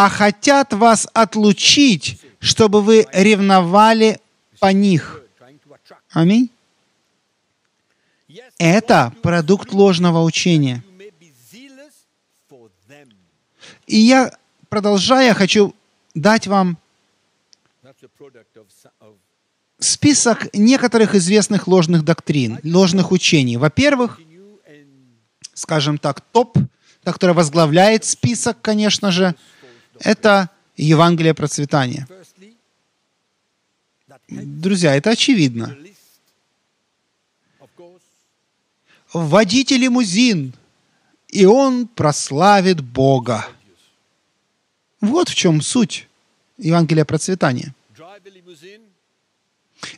а хотят вас отлучить, чтобы вы ревновали по них. Аминь. Это продукт ложного учения. И я, продолжая, хочу дать вам список некоторых известных ложных доктрин, ложных учений. Во-первых, скажем так, топ та, которая возглавляет список, конечно же, это Евангелие процветания. Друзья, это очевидно. Вводите лимузин, и он прославит Бога. Вот в чем суть Евангелия процветания.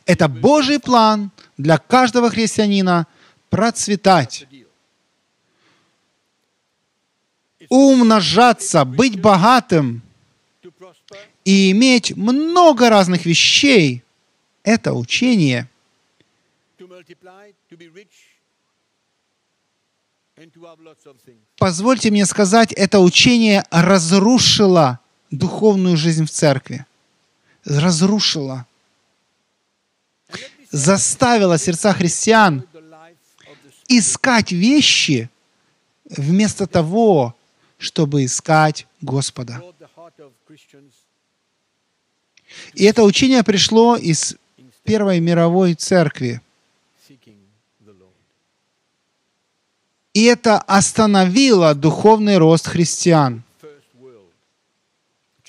Это Божий план для каждого христианина процветать, умножаться, быть богатым и иметь много разных вещей. Это учение позвольте мне сказать, это учение разрушило духовную жизнь в церкви. Разрушило. Заставило сердца христиан искать вещи вместо того, чтобы искать Господа. И это учение пришло из Первой мировой церкви. И это остановило духовный рост христиан.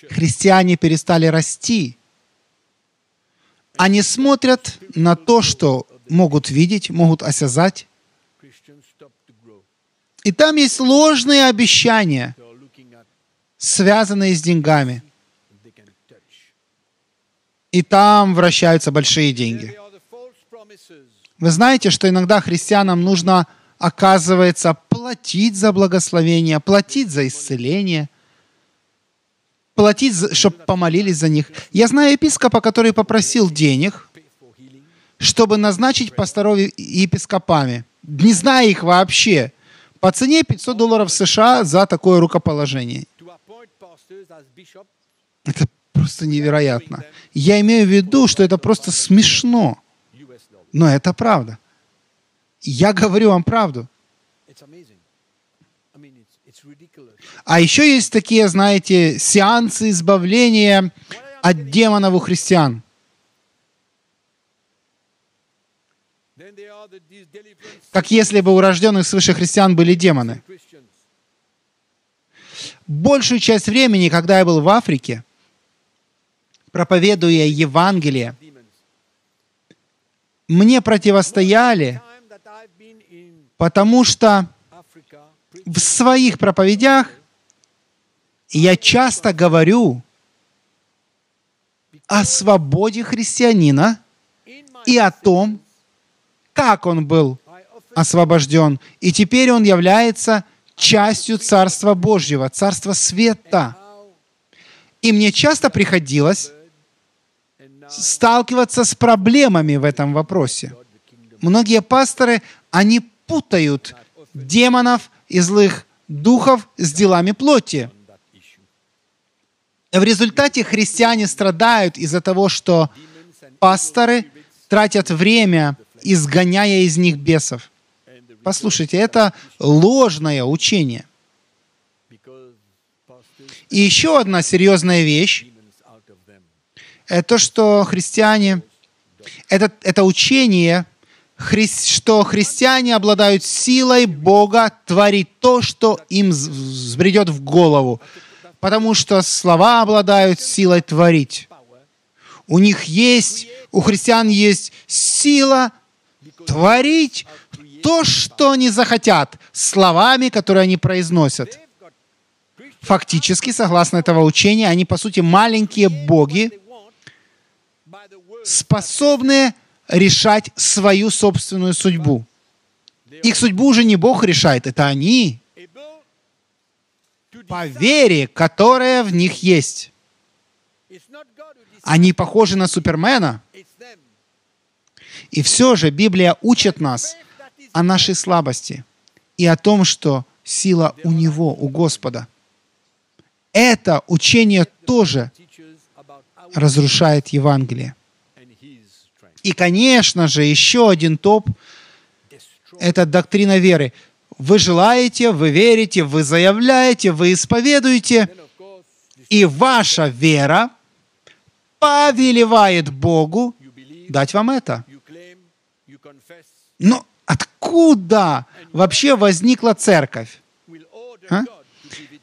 Христиане перестали расти. Они смотрят на то, что могут видеть, могут осязать. И там есть ложные обещания, связанные с деньгами. И там вращаются большие деньги. Вы знаете, что иногда христианам нужно, оказывается, платить за благословение, платить за исцеление, платить, чтобы помолились за них. Я знаю епископа, который попросил денег, чтобы назначить пасторов епископами, не зная их вообще, по цене 500 долларов США за такое рукоположение. Это просто невероятно. Я имею в виду, что это просто смешно, но это правда. Я говорю вам правду. А еще есть такие, знаете, сеансы избавления от демонов у христиан. Как если бы у рожденных свыше христиан были демоны. Большую часть времени, когда я был в Африке, проповедуя Евангелие, мне противостояли, потому что в своих проповедях я часто говорю о свободе христианина и о том, как он был освобожден, и теперь он является частью Царства Божьего, Царства Света. И мне часто приходилось сталкиваться с проблемами в этом вопросе. Многие пасторы, они путают демонов и злых духов с делами плоти. В результате христиане страдают из-за того, что пасторы тратят время, изгоняя из них бесов. Послушайте, это ложное учение. И еще одна серьезная вещь это то, что христиане, это, это учение, что христиане обладают силой Бога творить то, что им вз- взбредет в голову. Потому что слова обладают силой творить. У них есть, у христиан есть сила творить то, что они захотят, словами, которые они произносят. Фактически, согласно этого учения, они, по сути, маленькие боги, способные решать свою собственную судьбу. Их судьбу уже не Бог решает, это они, по вере, которая в них есть. Они похожи на Супермена. И все же Библия учит нас о нашей слабости и о том, что сила у Него, у Господа. Это учение тоже разрушает Евангелие. И, конечно же, еще один топ это доктрина веры. Вы желаете, вы верите, вы заявляете, вы исповедуете, и ваша вера повелевает Богу дать вам это. Но откуда вообще возникла церковь? А?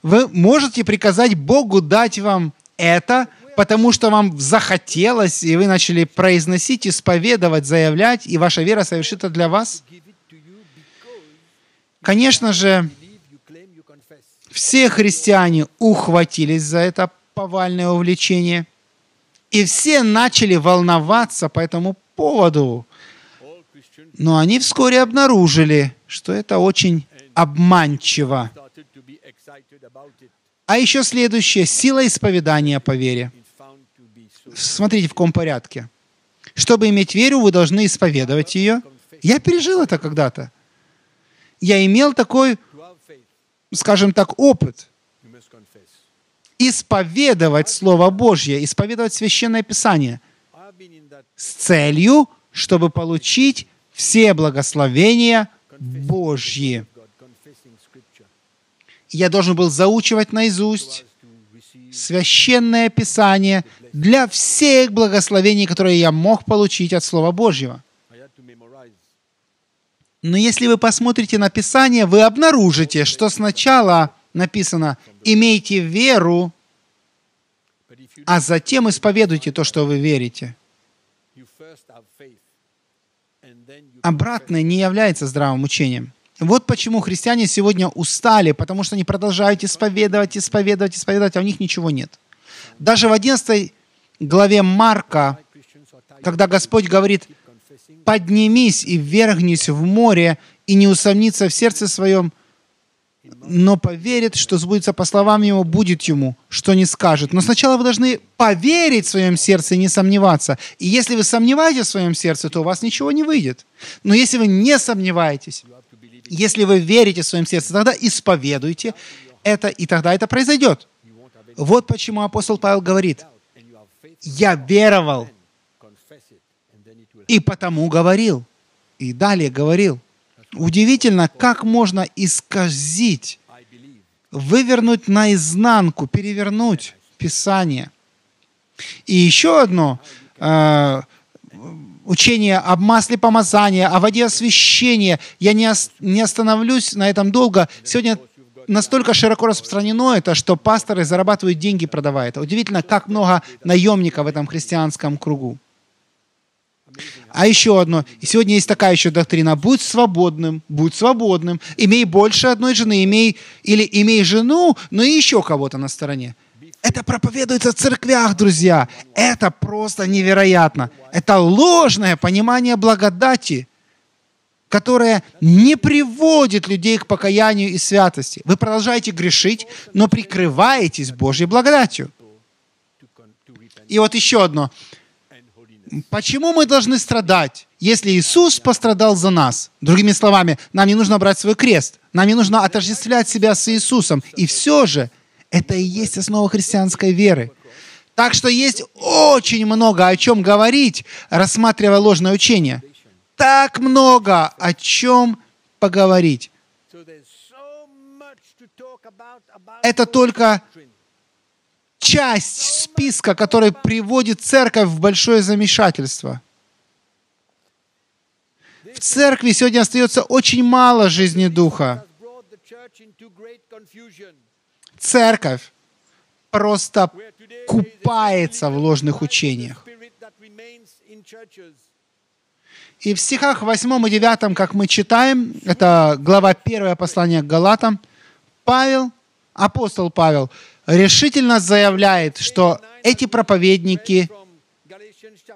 Вы можете приказать Богу дать вам это, потому что вам захотелось, и вы начали произносить, исповедовать, заявлять, и ваша вера совершит это для вас? Конечно же, все христиане ухватились за это повальное увлечение, и все начали волноваться по этому поводу. Но они вскоре обнаружили, что это очень обманчиво. А еще следующее – сила исповедания по вере. Смотрите, в каком порядке. Чтобы иметь веру, вы должны исповедовать ее. Я пережил это когда-то. Я имел такой, скажем так, опыт. Исповедовать Слово Божье, исповедовать Священное Писание с целью, чтобы получить все благословения Божьи. Я должен был заучивать наизусть Священное Писание для всех благословений, которые я мог получить от Слова Божьего. Но если вы посмотрите на Писание, вы обнаружите, что сначала написано «имейте веру», а затем исповедуйте то, что вы верите. Обратное не является здравым учением. Вот почему христиане сегодня устали, потому что они продолжают исповедовать, исповедовать, исповедовать, а у них ничего нет. Даже в 11 главе Марка, когда Господь говорит, поднимись и ввергнись в море, и не усомнится в сердце своем, но поверит, что сбудется по словам его, будет ему, что не скажет. Но сначала вы должны поверить в своем сердце и не сомневаться. И если вы сомневаетесь в своем сердце, то у вас ничего не выйдет. Но если вы не сомневаетесь, если вы верите в своем сердце, тогда исповедуйте это, и тогда это произойдет. Вот почему апостол Павел говорит. «Я веровал, и потому говорил». И далее говорил. Удивительно, как можно исказить, вывернуть наизнанку, перевернуть Писание. И еще одно э, учение об масле помазания, о воде освящения. Я не, ос- не остановлюсь на этом долго. Сегодня настолько широко распространено это, что пасторы зарабатывают деньги, продавая это. Удивительно, как много наемников в этом христианском кругу. А еще одно. И сегодня есть такая еще доктрина. Будь свободным, будь свободным. Имей больше одной жены, имей, или имей жену, но и еще кого-то на стороне. Это проповедуется в церквях, друзья. Это просто невероятно. Это ложное понимание благодати, которое не приводит людей к покаянию и святости. Вы продолжаете грешить, но прикрываетесь Божьей благодатью. И вот еще одно. Почему мы должны страдать, если Иисус пострадал за нас? Другими словами, нам не нужно брать свой крест, нам не нужно отождествлять себя с Иисусом. И все же, это и есть основа христианской веры. Так что есть очень много о чем говорить, рассматривая ложное учение. Так много о чем поговорить. So there's часть списка, который приводит церковь в большое замешательство. В церкви сегодня остается очень мало жизни духа. Церковь просто купается в ложных учениях. И в стихах 8 и 9, как мы читаем, это глава 1 послания к Галатам, Павел, апостол Павел, решительно заявляет, что эти проповедники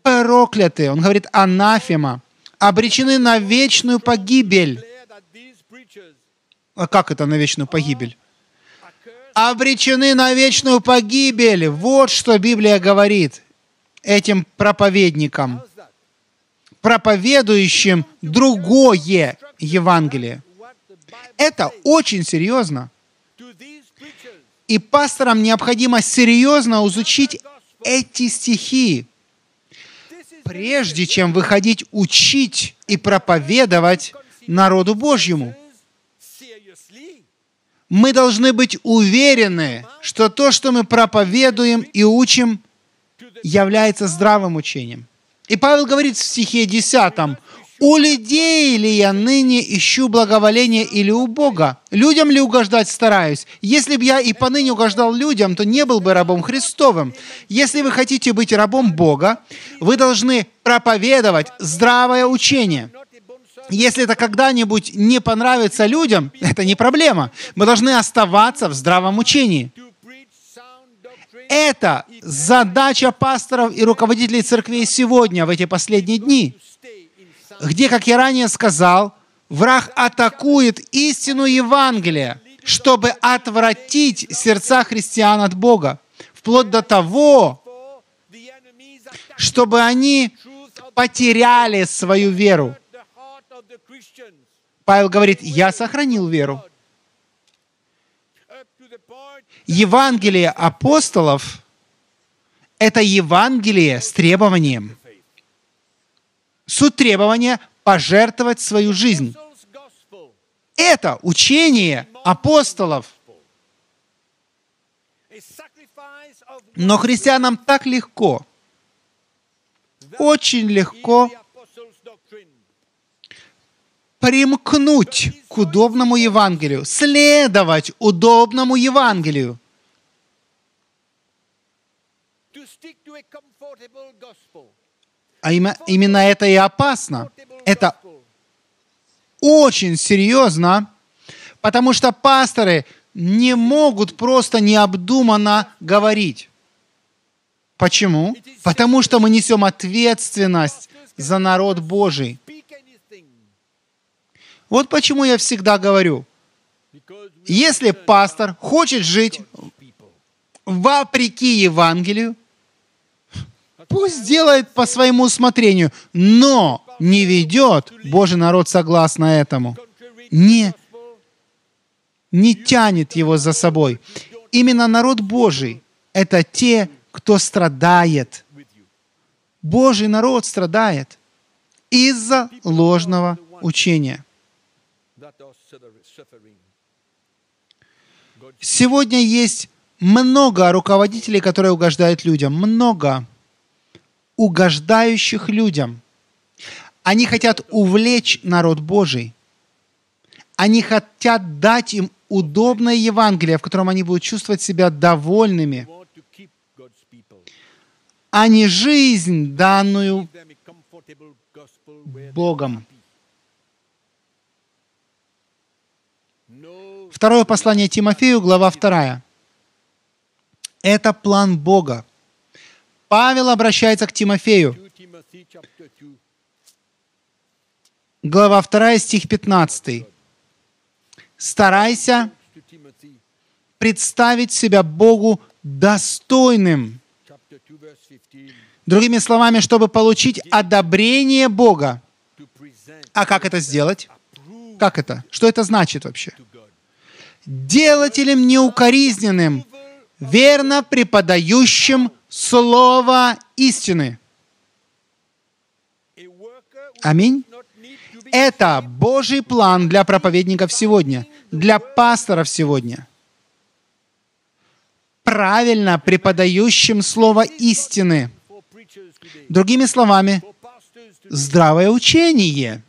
прокляты. Он говорит, анафема, обречены на вечную погибель. А как это на вечную погибель? Обречены на вечную погибель. Вот что Библия говорит этим проповедникам, проповедующим другое Евангелие. Это очень серьезно. И пасторам необходимо серьезно изучить эти стихи, прежде чем выходить учить и проповедовать народу Божьему. Мы должны быть уверены, что то, что мы проповедуем и учим, является здравым учением. И Павел говорит в стихе 10, У людей ли я ныне ищу благоволение или у Бога? Людям ли угождать стараюсь? Если бы я и поныне угождал людям, то не был бы рабом Христовым. Если вы хотите быть рабом Бога, вы должны проповедовать здравое учение. Если это когда-нибудь не понравится людям, это не проблема. Мы должны оставаться в здравом учении. Это задача пасторов и руководителей церквей сегодня, в эти последние дни, где, как я ранее сказал, враг атакует истину Евангелия, чтобы отвратить сердца христиан от Бога, вплоть до того, чтобы они потеряли свою веру. Павел говорит, я сохранил веру. Евангелие апостолов — это Евангелие с требованием. Суть требования — пожертвовать свою жизнь. Это учение апостолов. Но христианам так легко, очень легко примкнуть к удобному Евангелию, следовать удобному Евангелию. А именно это и опасно. Это очень серьезно, потому что пасторы не могут просто необдуманно говорить. Почему? Потому что мы несем ответственность за народ Божий. Вот почему я всегда говорю, если пастор хочет жить вопреки Евангелию, пусть делает по своему усмотрению, но не ведет Божий народ согласно этому, не, не тянет его за собой. Именно народ Божий — это те, кто страдает. Божий народ страдает из-за ложного учения. Сегодня есть много руководителей, которые угождают людям. Много угождающих людям. Они хотят увлечь народ Божий. Они хотят дать им удобное Евангелие, в котором они будут чувствовать себя довольными, а не жизнь, данную Богом. Второе послание Тимофею, глава 2. Это план Бога. Павел обращается к Тимофею. 2 Timothy chapter 2. Глава 2, стих 15. «Старайся представить себя Богу достойным». chapter 2 verse 15 Другими словами, чтобы получить одобрение Бога. А как это сделать? Как это? Что это значит вообще? Делателем неукоризненным, верно преподающим Слово истины. Аминь. Это Божий план для проповедников сегодня, для пасторов сегодня. Правильно преподающим Слово истины. Другими словами, здравое учение.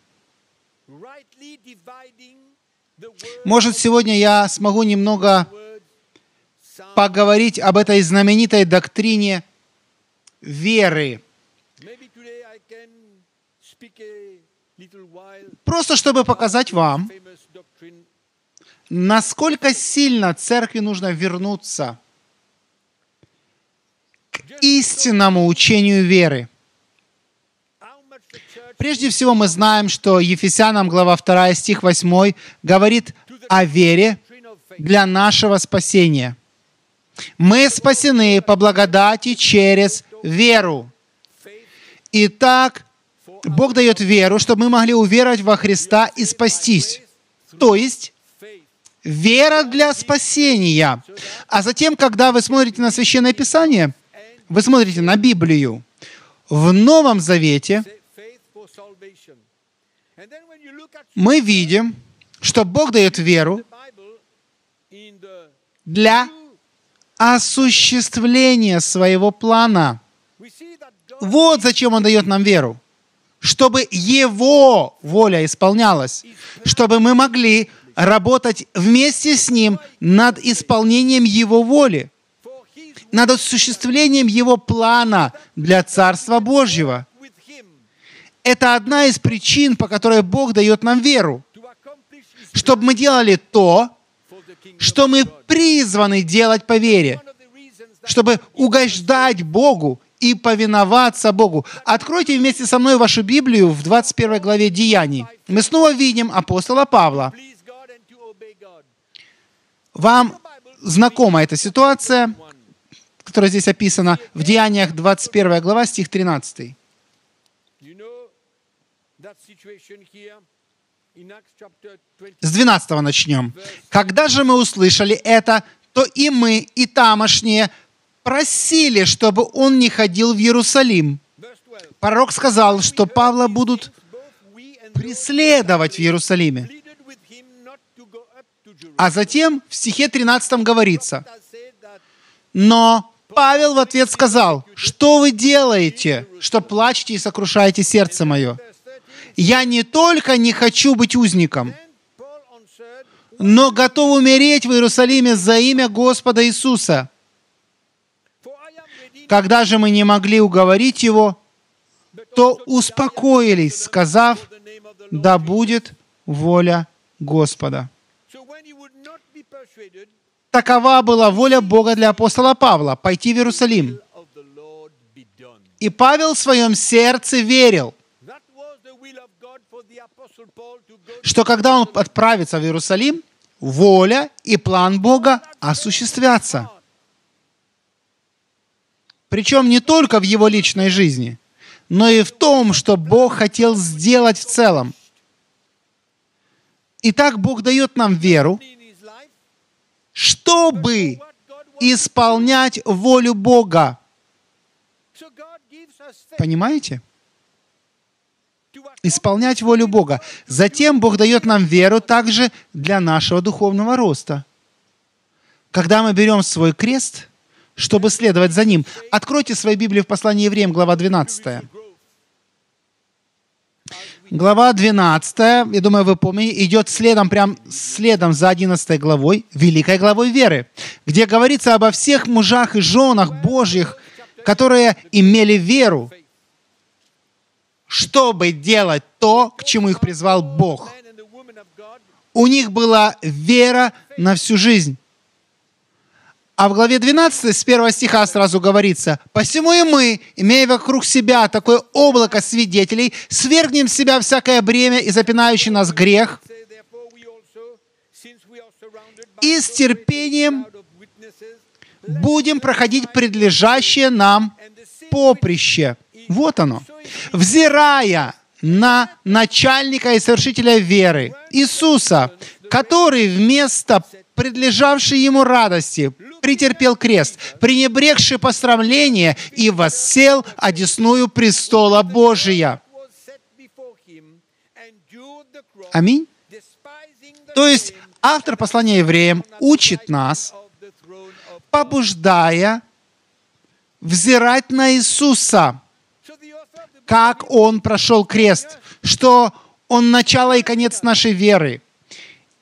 Может, сегодня я смогу немного. Поговорить об этой знаменитой доктрине веры. Просто чтобы показать вам, насколько сильно церкви нужно вернуться к истинному учению веры. Прежде всего мы знаем, что Ефесянам глава 2 стих 8 говорит о вере для нашего спасения. Мы спасены по благодати через веру. Итак, Бог дает веру, чтобы мы могли уверовать во Христа и спастись. То есть, вера для спасения. А затем, когда вы смотрите на Священное Писание, вы смотрите на Библию, в Новом Завете мы видим, что Бог дает веру для осуществления своего плана. Вот зачем Он дает нам веру. чтобы Его воля исполнялась, чтобы мы могли работать вместе с Ним над исполнением Его воли, над осуществлением Его плана для Царства Божьего. Это одна из причин, по которой Бог дает нам веру, чтобы мы делали то. Что мы призваны делать по вере, чтобы угождать Богу и повиноваться Богу. Откройте вместе со мной вашу Библию в 21 главе Деяний. Мы снова видим апостола Павла. Вам знакома эта ситуация, которая здесь описана в Деяниях 21 глава, стих 13. С 12 начнем. «Когда же мы услышали это, то и мы, и тамошние просили, чтобы он не ходил в Иерусалим. Verse 12. Пророк сказал, что Павла будут преследовать в Иерусалиме. А затем в стихе 13 говорится, Но Павел в ответ сказал, что вы делаете, что плачете и сокрушаете сердце мое? Verse 13, Я не только не хочу быть узником, но готов умереть в Иерусалиме за имя Господа Иисуса. Когда же мы не могли уговорить его, то успокоились, сказав, да будет воля Господа. Такова была воля Бога для апостола Павла – пойти в Иерусалим. И Павел в своем сердце верил, что когда он отправится в Иерусалим, воля и план Бога осуществятся. Причем не только в его личной жизни, но и в том, что Бог хотел сделать в целом. Итак, Бог дает нам веру, чтобы исполнять волю Бога. Понимаете? Исполнять волю Бога. Затем Бог дает нам веру также для нашего духовного роста. Когда мы берем свой крест, чтобы следовать за ним, откройте свои Библии в послании евреям, глава 12. growth. Глава 12, я думаю, вы помните, идет следом, прям следом за 11 главой, великой главой веры, где говорится обо всех мужах и женах Божьих, которые имели веру, чтобы делать то, к чему их призвал Бог. У них была вера на всю жизнь. А в главе 12 с первого стиха сразу говорится, «Посему и мы, имея вокруг себя такое облако свидетелей, свергнем с себя всякое бремя и запинающий нас грех, и с терпением будем проходить предлежащее нам поприще». Вот оно. «Взирая на начальника и совершителя веры, Иисуса, который вместо предлежавшей ему радости претерпел крест, пренебрегший посрамление и воссел одесную престола Божия». Аминь. То есть автор послания евреям учит нас, побуждая взирать на Иисуса, как Он прошел крест, что Он начало и конец нашей веры.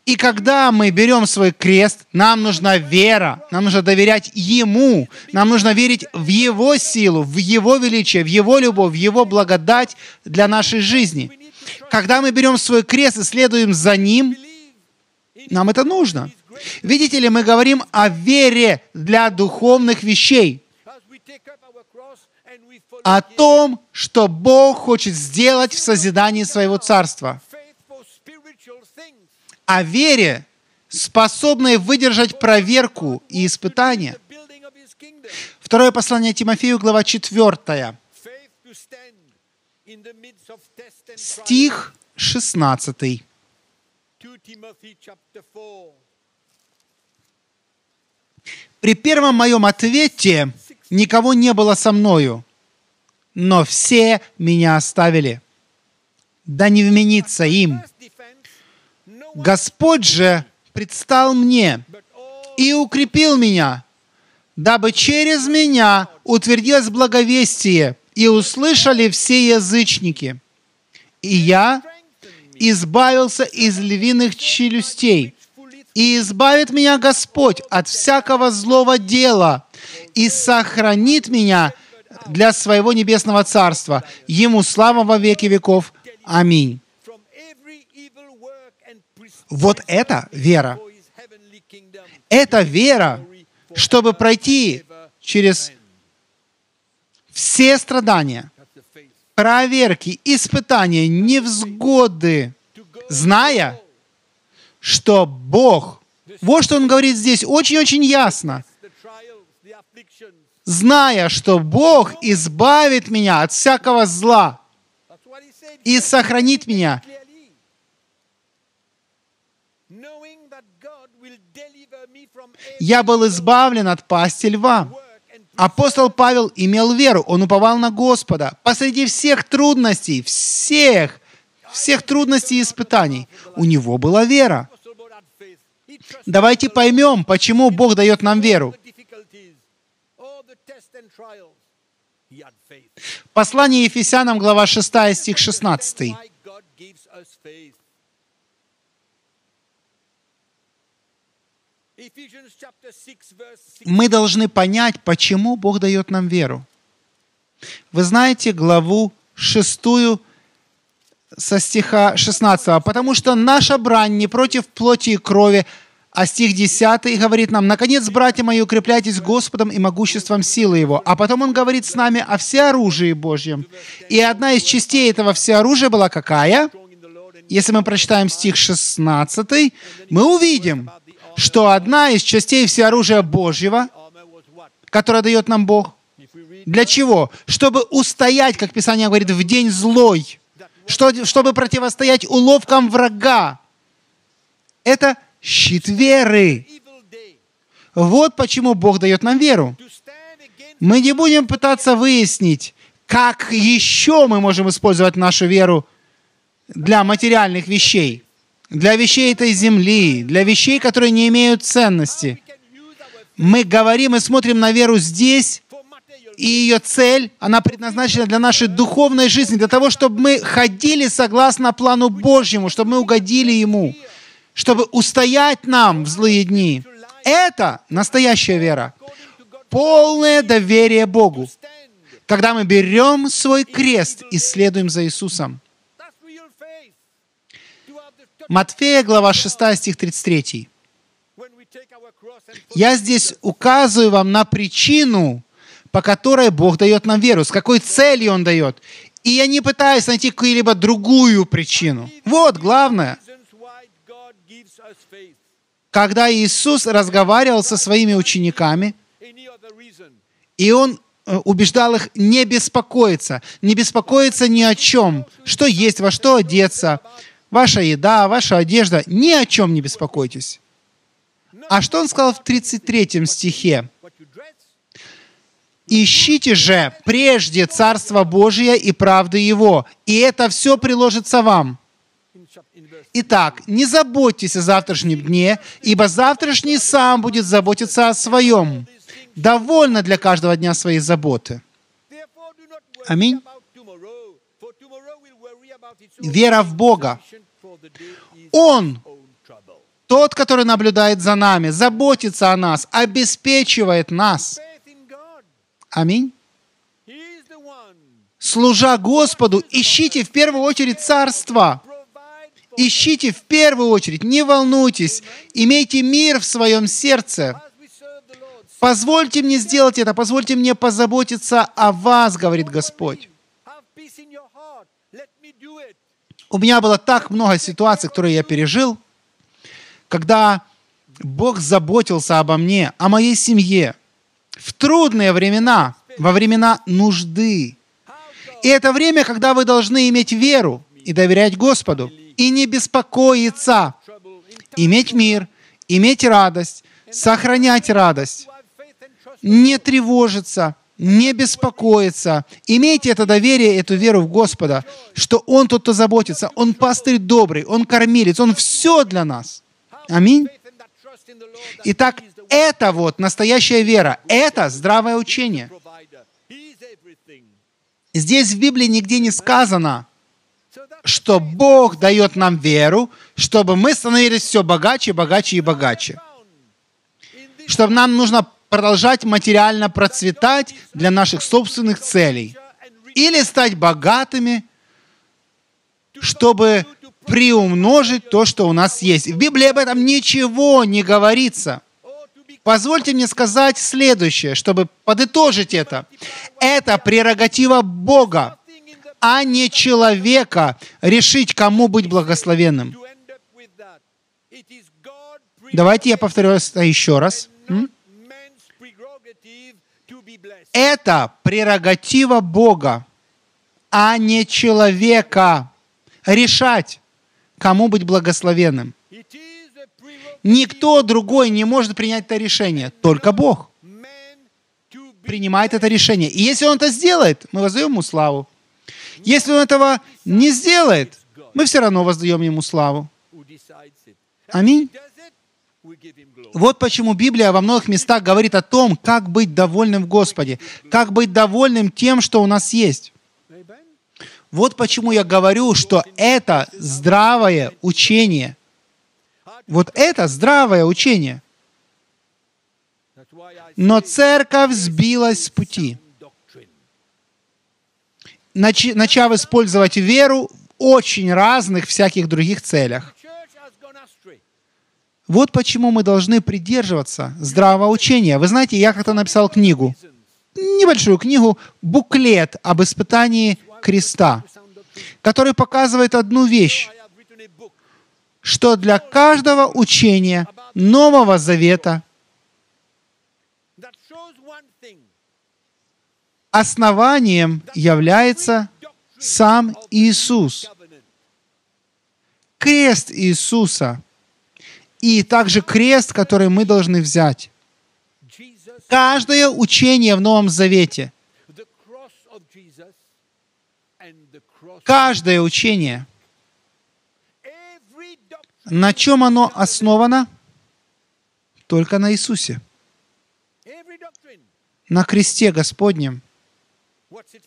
И когда мы берем свой крест, нам нужна вера, нам нужно доверять Ему, нам нужно верить в Его силу, в Его величие, в Его любовь, в Его благодать для нашей жизни. Когда мы берем свой крест и следуем за Ним, нам это нужно. Видите ли, мы говорим о вере для духовных вещей, о том, что Бог хочет сделать в созидании своего царства, о вере, способной выдержать проверку и kingdom. Второе послание Тимофею, глава 4, Faith to stand in the midst of test and trial. стих 16. 2 Timothy chapter 4. «При первом моем ответе никого не было со мною, но все меня оставили. Да не вменится им. Господь же предстал мне и укрепил меня, дабы через меня утвердилось благовестие и услышали все язычники. И я избавился из львиных челюстей. И избавит меня Господь от всякого злого дела и сохранит меня для своего небесного царства. Ему слава во веки веков. Аминь. Вот это вера. Это вера, чтобы пройти через все страдания, проверки, испытания, невзгоды, зная, что Бог, вот что Он говорит здесь очень-очень ясно, зная, что Бог избавит меня от всякого зла и сохранит меня. Я был избавлен от пасти льва. Апостол Павел имел веру, он уповал на Господа. Посреди всех трудностей, всех, всех трудностей и испытаний, у него была вера. Давайте поймем, почему Бог дает нам веру. Послание Ефесянам, глава 6, стих 16. Мы должны понять, почему Бог дает нам веру. Вы знаете главу 6 со стиха 16. «Потому что наша брань не против плоти и крови, а стих 10 говорит нам, «Наконец, братья мои, укрепляйтесь Господом и могуществом силы Его». А потом Он говорит с нами о всеоружии Божьем. И одна из частей этого всеоружия была какая? Если мы прочитаем стих 16, мы увидим, что одна из частей всеоружия Божьего, которое дает нам Бог, для чего? Чтобы устоять, как Писание говорит, в день злой, чтобы противостоять уловкам врага. Это щит веры. Вот почему Бог дает нам веру. Мы не будем пытаться выяснить, как еще мы можем использовать нашу веру для материальных вещей, для вещей этой земли, для вещей, которые не имеют ценности. Мы говорим и смотрим на веру здесь, и ее цель, она предназначена для нашей духовной жизни, для того, чтобы мы ходили согласно плану Божьему, чтобы мы угодили Ему чтобы устоять нам в злые дни. Это настоящая вера. Полное доверие Богу. Когда мы берем свой крест и следуем за Иисусом. Матфея, глава 6, стих 33. Я здесь указываю вам на причину, по которой Бог дает нам веру, с какой целью Он дает. И я не пытаюсь найти какую-либо другую причину. Вот главное — когда Иисус разговаривал со своими учениками, и Он э, убеждал их не беспокоиться, не беспокоиться ни о чем, что есть, во что одеться, ваша еда, ваша одежда, ни о чем не беспокойтесь. А что он сказал в 33 стихе? «Ищите же прежде Царство Божие и правды Его, и это все приложится вам». Итак, не заботьтесь о завтрашнем дне, ибо завтрашний сам будет заботиться о своем. Довольно для каждого дня своей заботы. Аминь. Вера в Бога. Он, тот, который наблюдает за нами, заботится о нас, обеспечивает нас. Аминь. Служа Господу, ищите в первую очередь Царство Ищите в первую очередь, не волнуйтесь, имейте мир в своем сердце. Позвольте мне сделать это, позвольте мне позаботиться о вас, говорит Господь. У меня было так много ситуаций, которые я пережил, когда Бог заботился обо мне, о моей семье, в трудные времена, во времена нужды. И это время, когда вы должны иметь веру и доверять Господу и не беспокоиться, иметь мир, иметь радость, сохранять радость, не тревожиться, не беспокоиться. Имейте это доверие, эту веру в Господа, что Он тот, кто заботится. Он пастырь добрый, Он кормилец, Он все для нас. Аминь. Итак, это вот настоящая вера, это здравое учение. Здесь в Библии нигде не сказано, что Бог дает нам веру, чтобы мы становились все богаче, богаче и богаче. Чтобы нам нужно продолжать материально процветать для наших собственных целей. Или стать богатыми, чтобы приумножить то, что у нас есть. В Библии об этом ничего не говорится. Позвольте мне сказать следующее, чтобы подытожить это. Это прерогатива Бога, а не человека решить, кому быть благословенным. Давайте я повторю это еще раз. Это прерогатива Бога, а не человека решать, кому быть благословенным. Никто другой не может принять это решение, только Бог принимает это решение. И если Он это сделает, мы воздаем Ему славу. Если Он этого не сделает, мы все равно воздаем Ему славу. Аминь. Вот почему Библия во многих местах говорит о том, как быть довольным в Господе, как быть довольным тем, что у нас есть. Вот почему я говорю, что это здравое учение. Вот это здравое учение. Но церковь сбилась с пути, начав использовать веру в очень разных всяких других целях. Вот почему мы должны придерживаться здравого учения. Вы знаете, я как-то написал книгу, небольшую книгу, буклет об испытании креста, который показывает одну вещь, что для каждого учения Нового Завета основанием является сам Иисус. Крест Иисуса и также крест, который мы должны взять. Каждое учение в Новом Завете, каждое учение, на чем оно основано? Только на Иисусе. На кресте Господнем.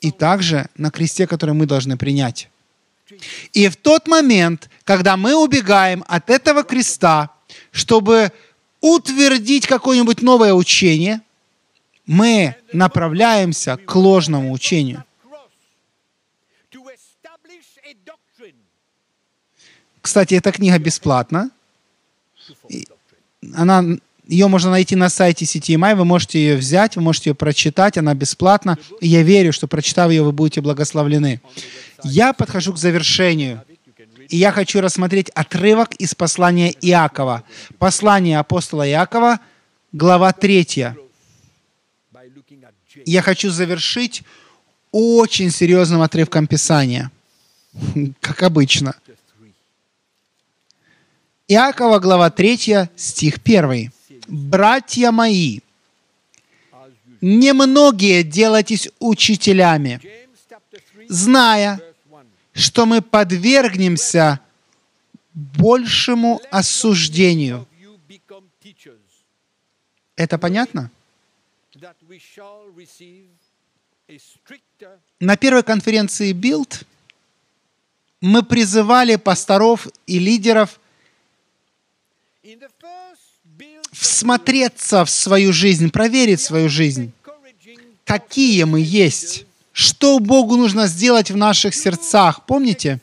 И также на кресте, который мы должны принять. И в тот момент, когда мы убегаем от этого креста, чтобы утвердить какое-нибудь новое учение, мы направляемся к ложному учению. Кстати, эта книга бесплатна. Она, ее можно найти на сайте CTMI, вы можете ее взять, вы можете ее прочитать, она бесплатна. И я верю, что прочитав ее, вы будете благословлены. Я подхожу к завершению. И я хочу рассмотреть отрывок из послания Иакова. Послание апостола Иакова, глава 3. Я хочу завершить очень серьезным отрывком Писания, как обычно. Иакова, глава 3, стих 1. «Братья мои, немногие делайтесь учителями, зная, что мы подвергнемся большему осуждению. Это понятно? На первой конференции Build мы призывали пасторов и лидеров всмотреться в свою жизнь, проверить свою жизнь, какие мы есть, что Богу нужно сделать в наших сердцах. Помните?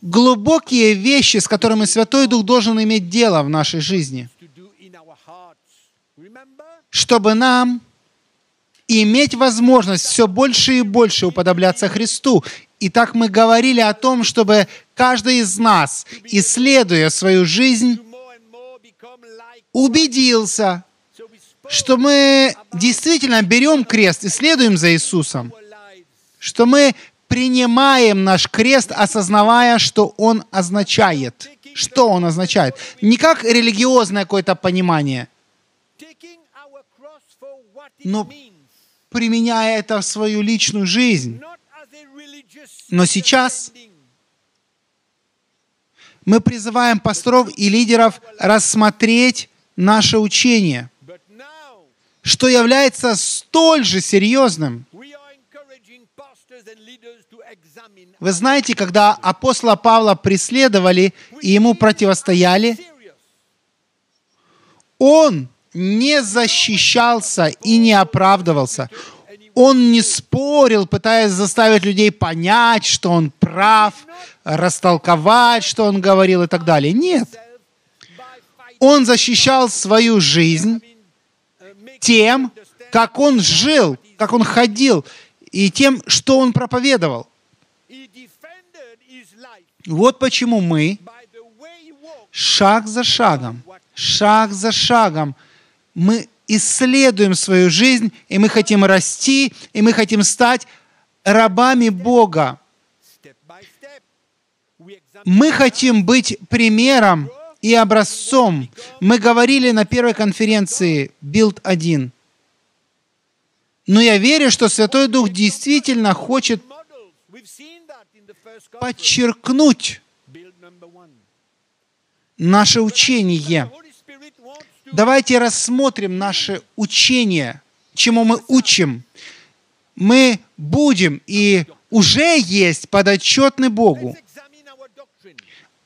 Глубокие вещи, с которыми Святой Дух должен иметь дело в нашей жизни. Чтобы нам иметь возможность все больше и больше уподобляться Христу. И так мы говорили о том, чтобы каждый из нас, исследуя свою жизнь, убедился, что мы действительно берем крест и следуем за Иисусом, что мы принимаем наш крест, осознавая, что он означает. Что он означает? Не как религиозное какое-то понимание, но применяя это в свою личную жизнь. Но сейчас мы призываем пасторов и лидеров рассмотреть наше учение – что является столь же серьезным. Вы знаете, когда апостола Павла преследовали и ему противостояли, он не защищался и не оправдывался. Он не спорил, пытаясь заставить людей понять, что он прав, растолковать, что он говорил и так далее. Нет. Он защищал свою жизнь тем, как он жил, как он ходил, и тем, что он проповедовал. Вот почему мы шаг за шагом, шаг за шагом, мы исследуем свою жизнь, и мы хотим расти, и мы хотим стать рабами Бога. Мы хотим быть примером и образцом. Мы говорили на первой конференции Build 1. Но я верю, что Святой Дух действительно хочет подчеркнуть наше учение. Давайте рассмотрим наше учение, чему мы учим. Мы будем и уже есть подотчетны Богу.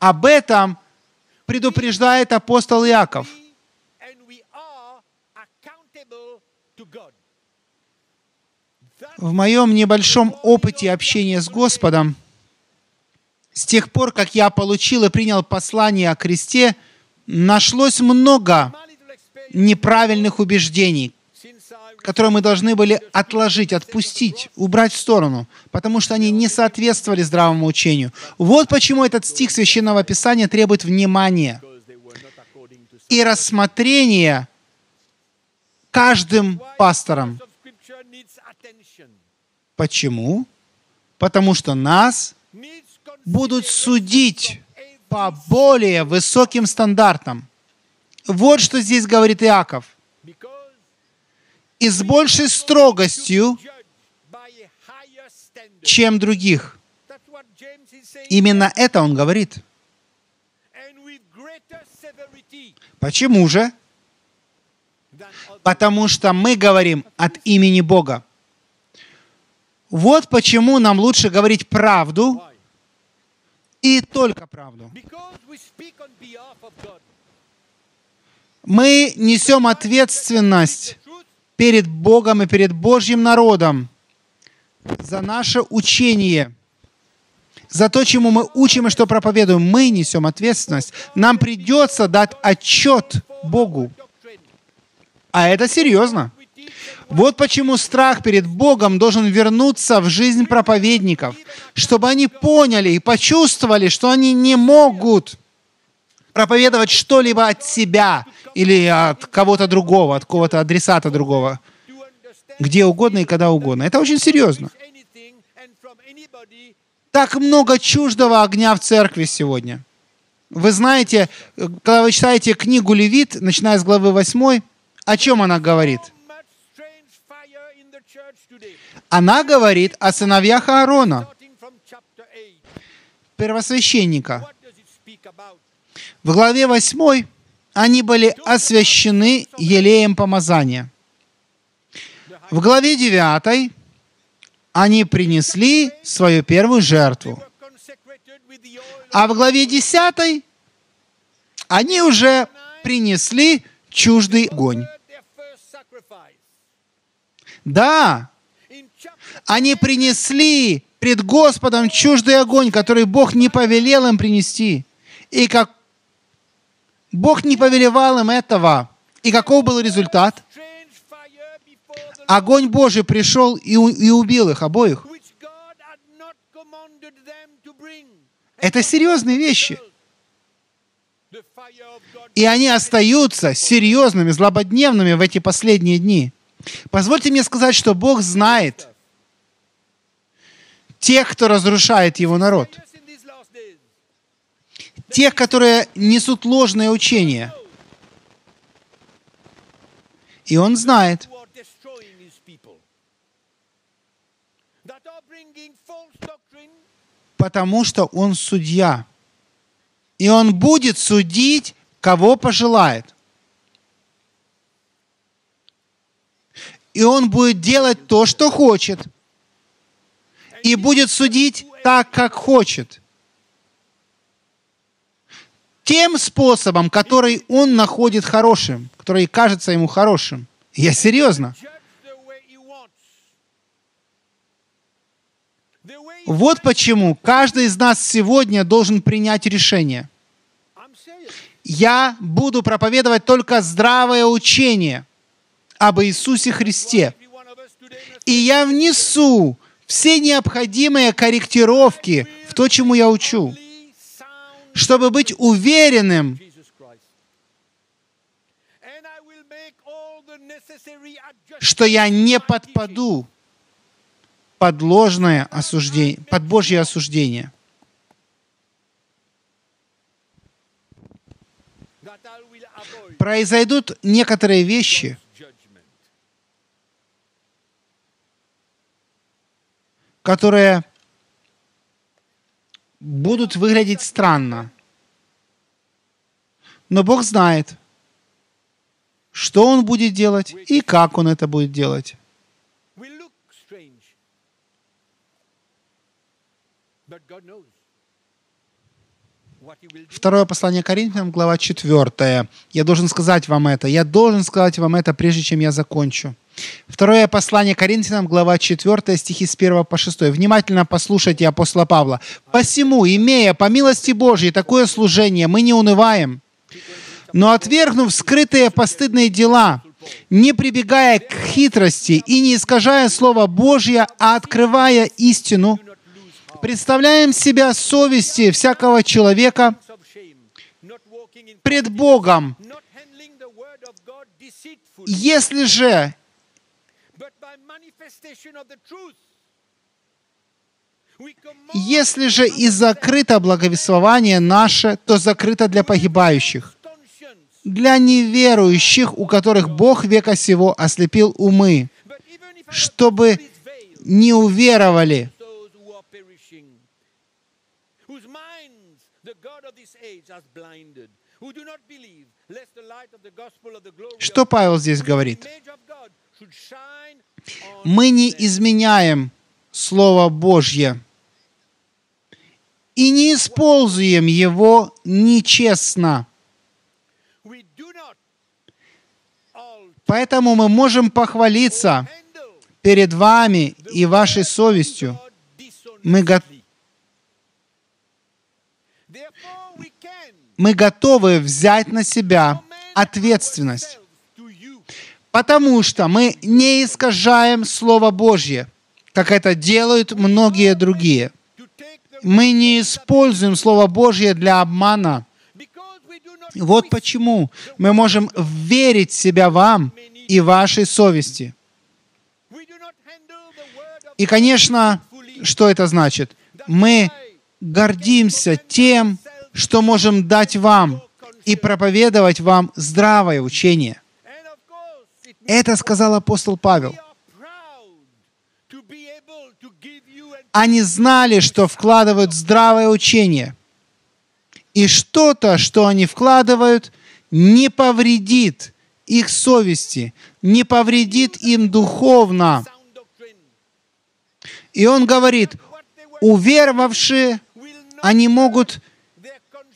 Об этом предупреждает апостол. That В моем небольшом опыте общения с Господом, с тех пор, как я получил и принял послание о кресте, нашлось много неправильных убеждений, которые мы должны были отложить, отпустить, убрать в сторону, потому что они не соответствовали здравому учению. Вот почему этот стих Священного Писания требует внимания и рассмотрения каждым пастором. Почему? Потому что нас будут судить по более высоким стандартам. Вот что здесь говорит Иаков. И с большей строгостью, чем других. Именно это он говорит. Почему же? Потому что мы говорим от имени Бога. Вот почему нам лучше говорить правду и только правду. Мы несем ответственность перед Богом и перед Божьим народом за наше учение, за то, чему мы учим и что проповедуем. Мы несем ответственность. Нам придется дать отчет Богу. А это серьезно. Вот почему страх перед Богом должен вернуться в жизнь проповедников, чтобы они поняли и почувствовали, что они не могут проповедовать что-либо от себя или от кого-то другого, от какого-то адресата другого, где угодно и когда угодно. Это очень серьезно. Так много чуждого огня в церкви сегодня. Вы знаете, когда вы читаете книгу Левит, начиная с главы 8, о чем она говорит? Она говорит о сыновьях Аарона, Starting from chapter 8. первосвященника. В главе 8 они были освящены елеем помазания. В главе 9 они принесли свою первую жертву. А в главе 10 они уже принесли чуждый огонь. Да, они принесли пред Господом чуждый огонь, который Бог не повелел им принести. И как Бог не повелевал им этого. И каков был результат? Огонь Божий пришел и, и убил их обоих. Это серьезные вещи. И они остаются серьезными, злободневными в эти последние дни. Позвольте мне сказать, что Бог знает тех, кто разрушает Его народ. Тех, которые несут ложное учение. И Он знает, потому что Он судья. И Он будет судить, кого пожелает. И Он будет делать то, что хочет. и будет судить так, как хочет. Тем способом, который он находит хорошим, который кажется ему хорошим. Я серьезно. Вот почему каждый из нас сегодня должен принять решение. Я буду проповедовать только здравое учение об Иисусе Христе. И я внесу все необходимые корректировки в то, чему я учу, чтобы быть уверенным, что я не подпаду под ложное осуждение, под Божье осуждение. Произойдут некоторые вещи, которые будут выглядеть странно. Но Бог знает, что Он будет делать и как Он это будет делать. Второе послание Коринфянам, глава 4. Я должен сказать вам это. Я должен сказать вам это, прежде чем я закончу. Второе послание Коринфянам, глава 4, стихи с 1 по 6. Внимательно послушайте апостола Павла. «Посему, имея по милости Божьей такое служение, мы не унываем, но отвергнув скрытые постыдные дела, не прибегая к хитрости и не искажая Слово Божье, а открывая истину, представляем себя совести всякого человека пред Богом. Если же Если же и закрыто благовествование наше, то закрыто для погибающих, для неверующих, у которых Бог века сего ослепил умы, чтобы не уверовали, Что Павел здесь говорит? Мы не изменяем Слово Божье и не используем его нечестно. Поэтому мы можем похвалиться перед вами и вашей совестью. Мы, мы готовы взять на себя ответственность. Потому что мы не искажаем Слово Божье, как это делают многие другие. Мы не используем Слово Божье для обмана. Вот почему мы можем верить себя вам и вашей совести. И, конечно, что это значит? Мы гордимся тем, что можем дать вам и проповедовать вам здравое учение. Это сказал апостол Павел. Они знали, что вкладывают здравое учение. И что-то, что они вкладывают, не повредит их совести, не повредит им духовно. И он говорит, уверовавшие, они могут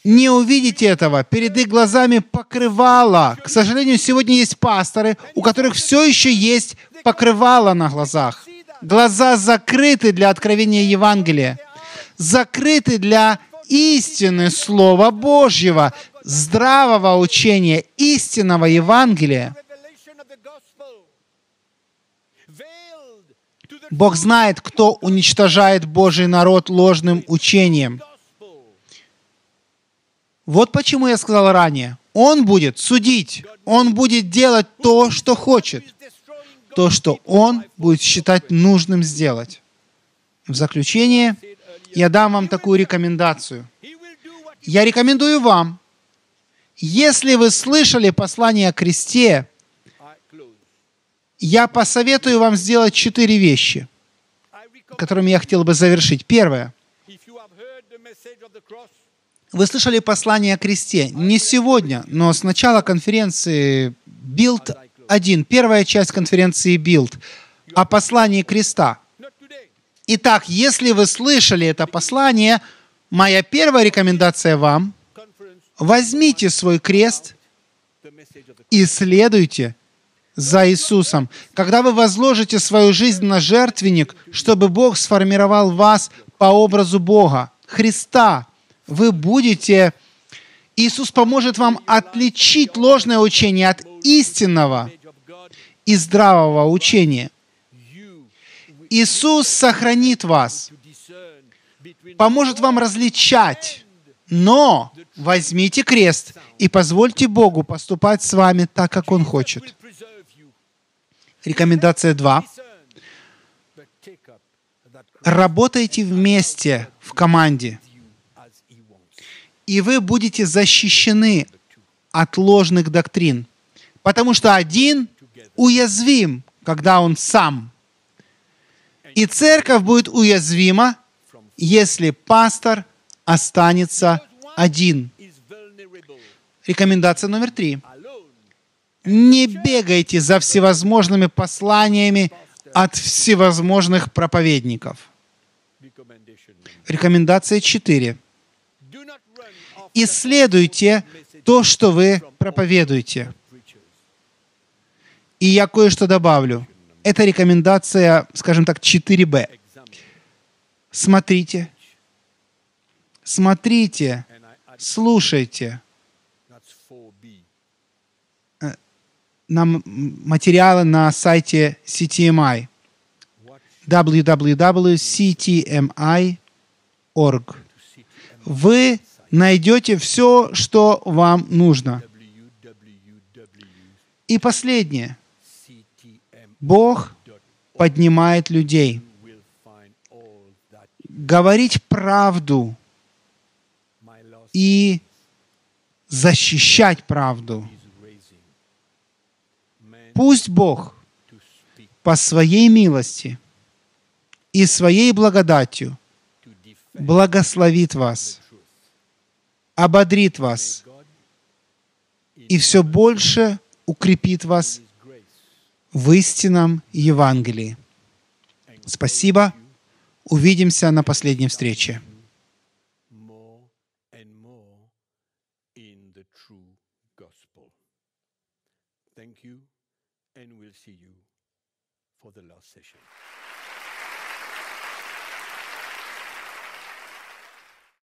не увидеть этого. Перед их глазами покрывало. К сожалению, сегодня есть пасторы, у которых все еще есть покрывало на глазах. Глаза закрыты для откровения Евангелия. Закрыты для истины Слова Божьего, здравого учения, истинного Евангелия. Бог знает, кто уничтожает Божий народ ложным учением. Вот почему я сказал ранее. Он будет судить. Он будет делать то, что хочет. То, что он будет считать нужным сделать. В заключение я дам вам такую рекомендацию. Я рекомендую вам, если вы слышали послание о кресте, я посоветую вам сделать четыре вещи, которыми я хотел бы завершить. Первое. Вы слышали послание о кресте не сегодня, но с начала конференции Build 1, первая часть конференции Build, о послании креста. Итак, если вы слышали это послание, моя первая рекомендация вам возьмите свой крест и следуйте за Иисусом. Когда вы возложите свою жизнь на жертвенник, чтобы Бог сформировал вас по образу Бога, Христа, вы будете... Иисус поможет вам отличить ложное учение от истинного и здравого учения. Иисус сохранит вас, поможет вам различать, но возьмите крест и позвольте Богу поступать с вами так, как Он хочет. Рекомендация 2. Discern, but take up that cross Работайте вместе в команде, и вы будете защищены от ложных доктрин. Потому что один уязвим, когда он сам. И церковь будет уязвима, если пастор останется один. Рекомендация номер три. Не бегайте за всевозможными посланиями от всевозможных проповедников. Рекомендация 4. Исследуйте то, что вы проповедуете. И я кое-что добавлю. Это рекомендация, скажем так, 4Б. Examine. Смотрите. Смотрите. Слушайте. 4B. Нам материалы на сайте CTMI. Www.ctmi.org. Вы найдете все, что вам нужно. И последнее. Бог поднимает людей. Говорить правду и защищать правду. Пусть Бог по своей милости и своей благодатью благословит вас. Ободрит вас и все больше укрепит вас в истинном Евангелии. Спасибо. Увидимся на последней встрече.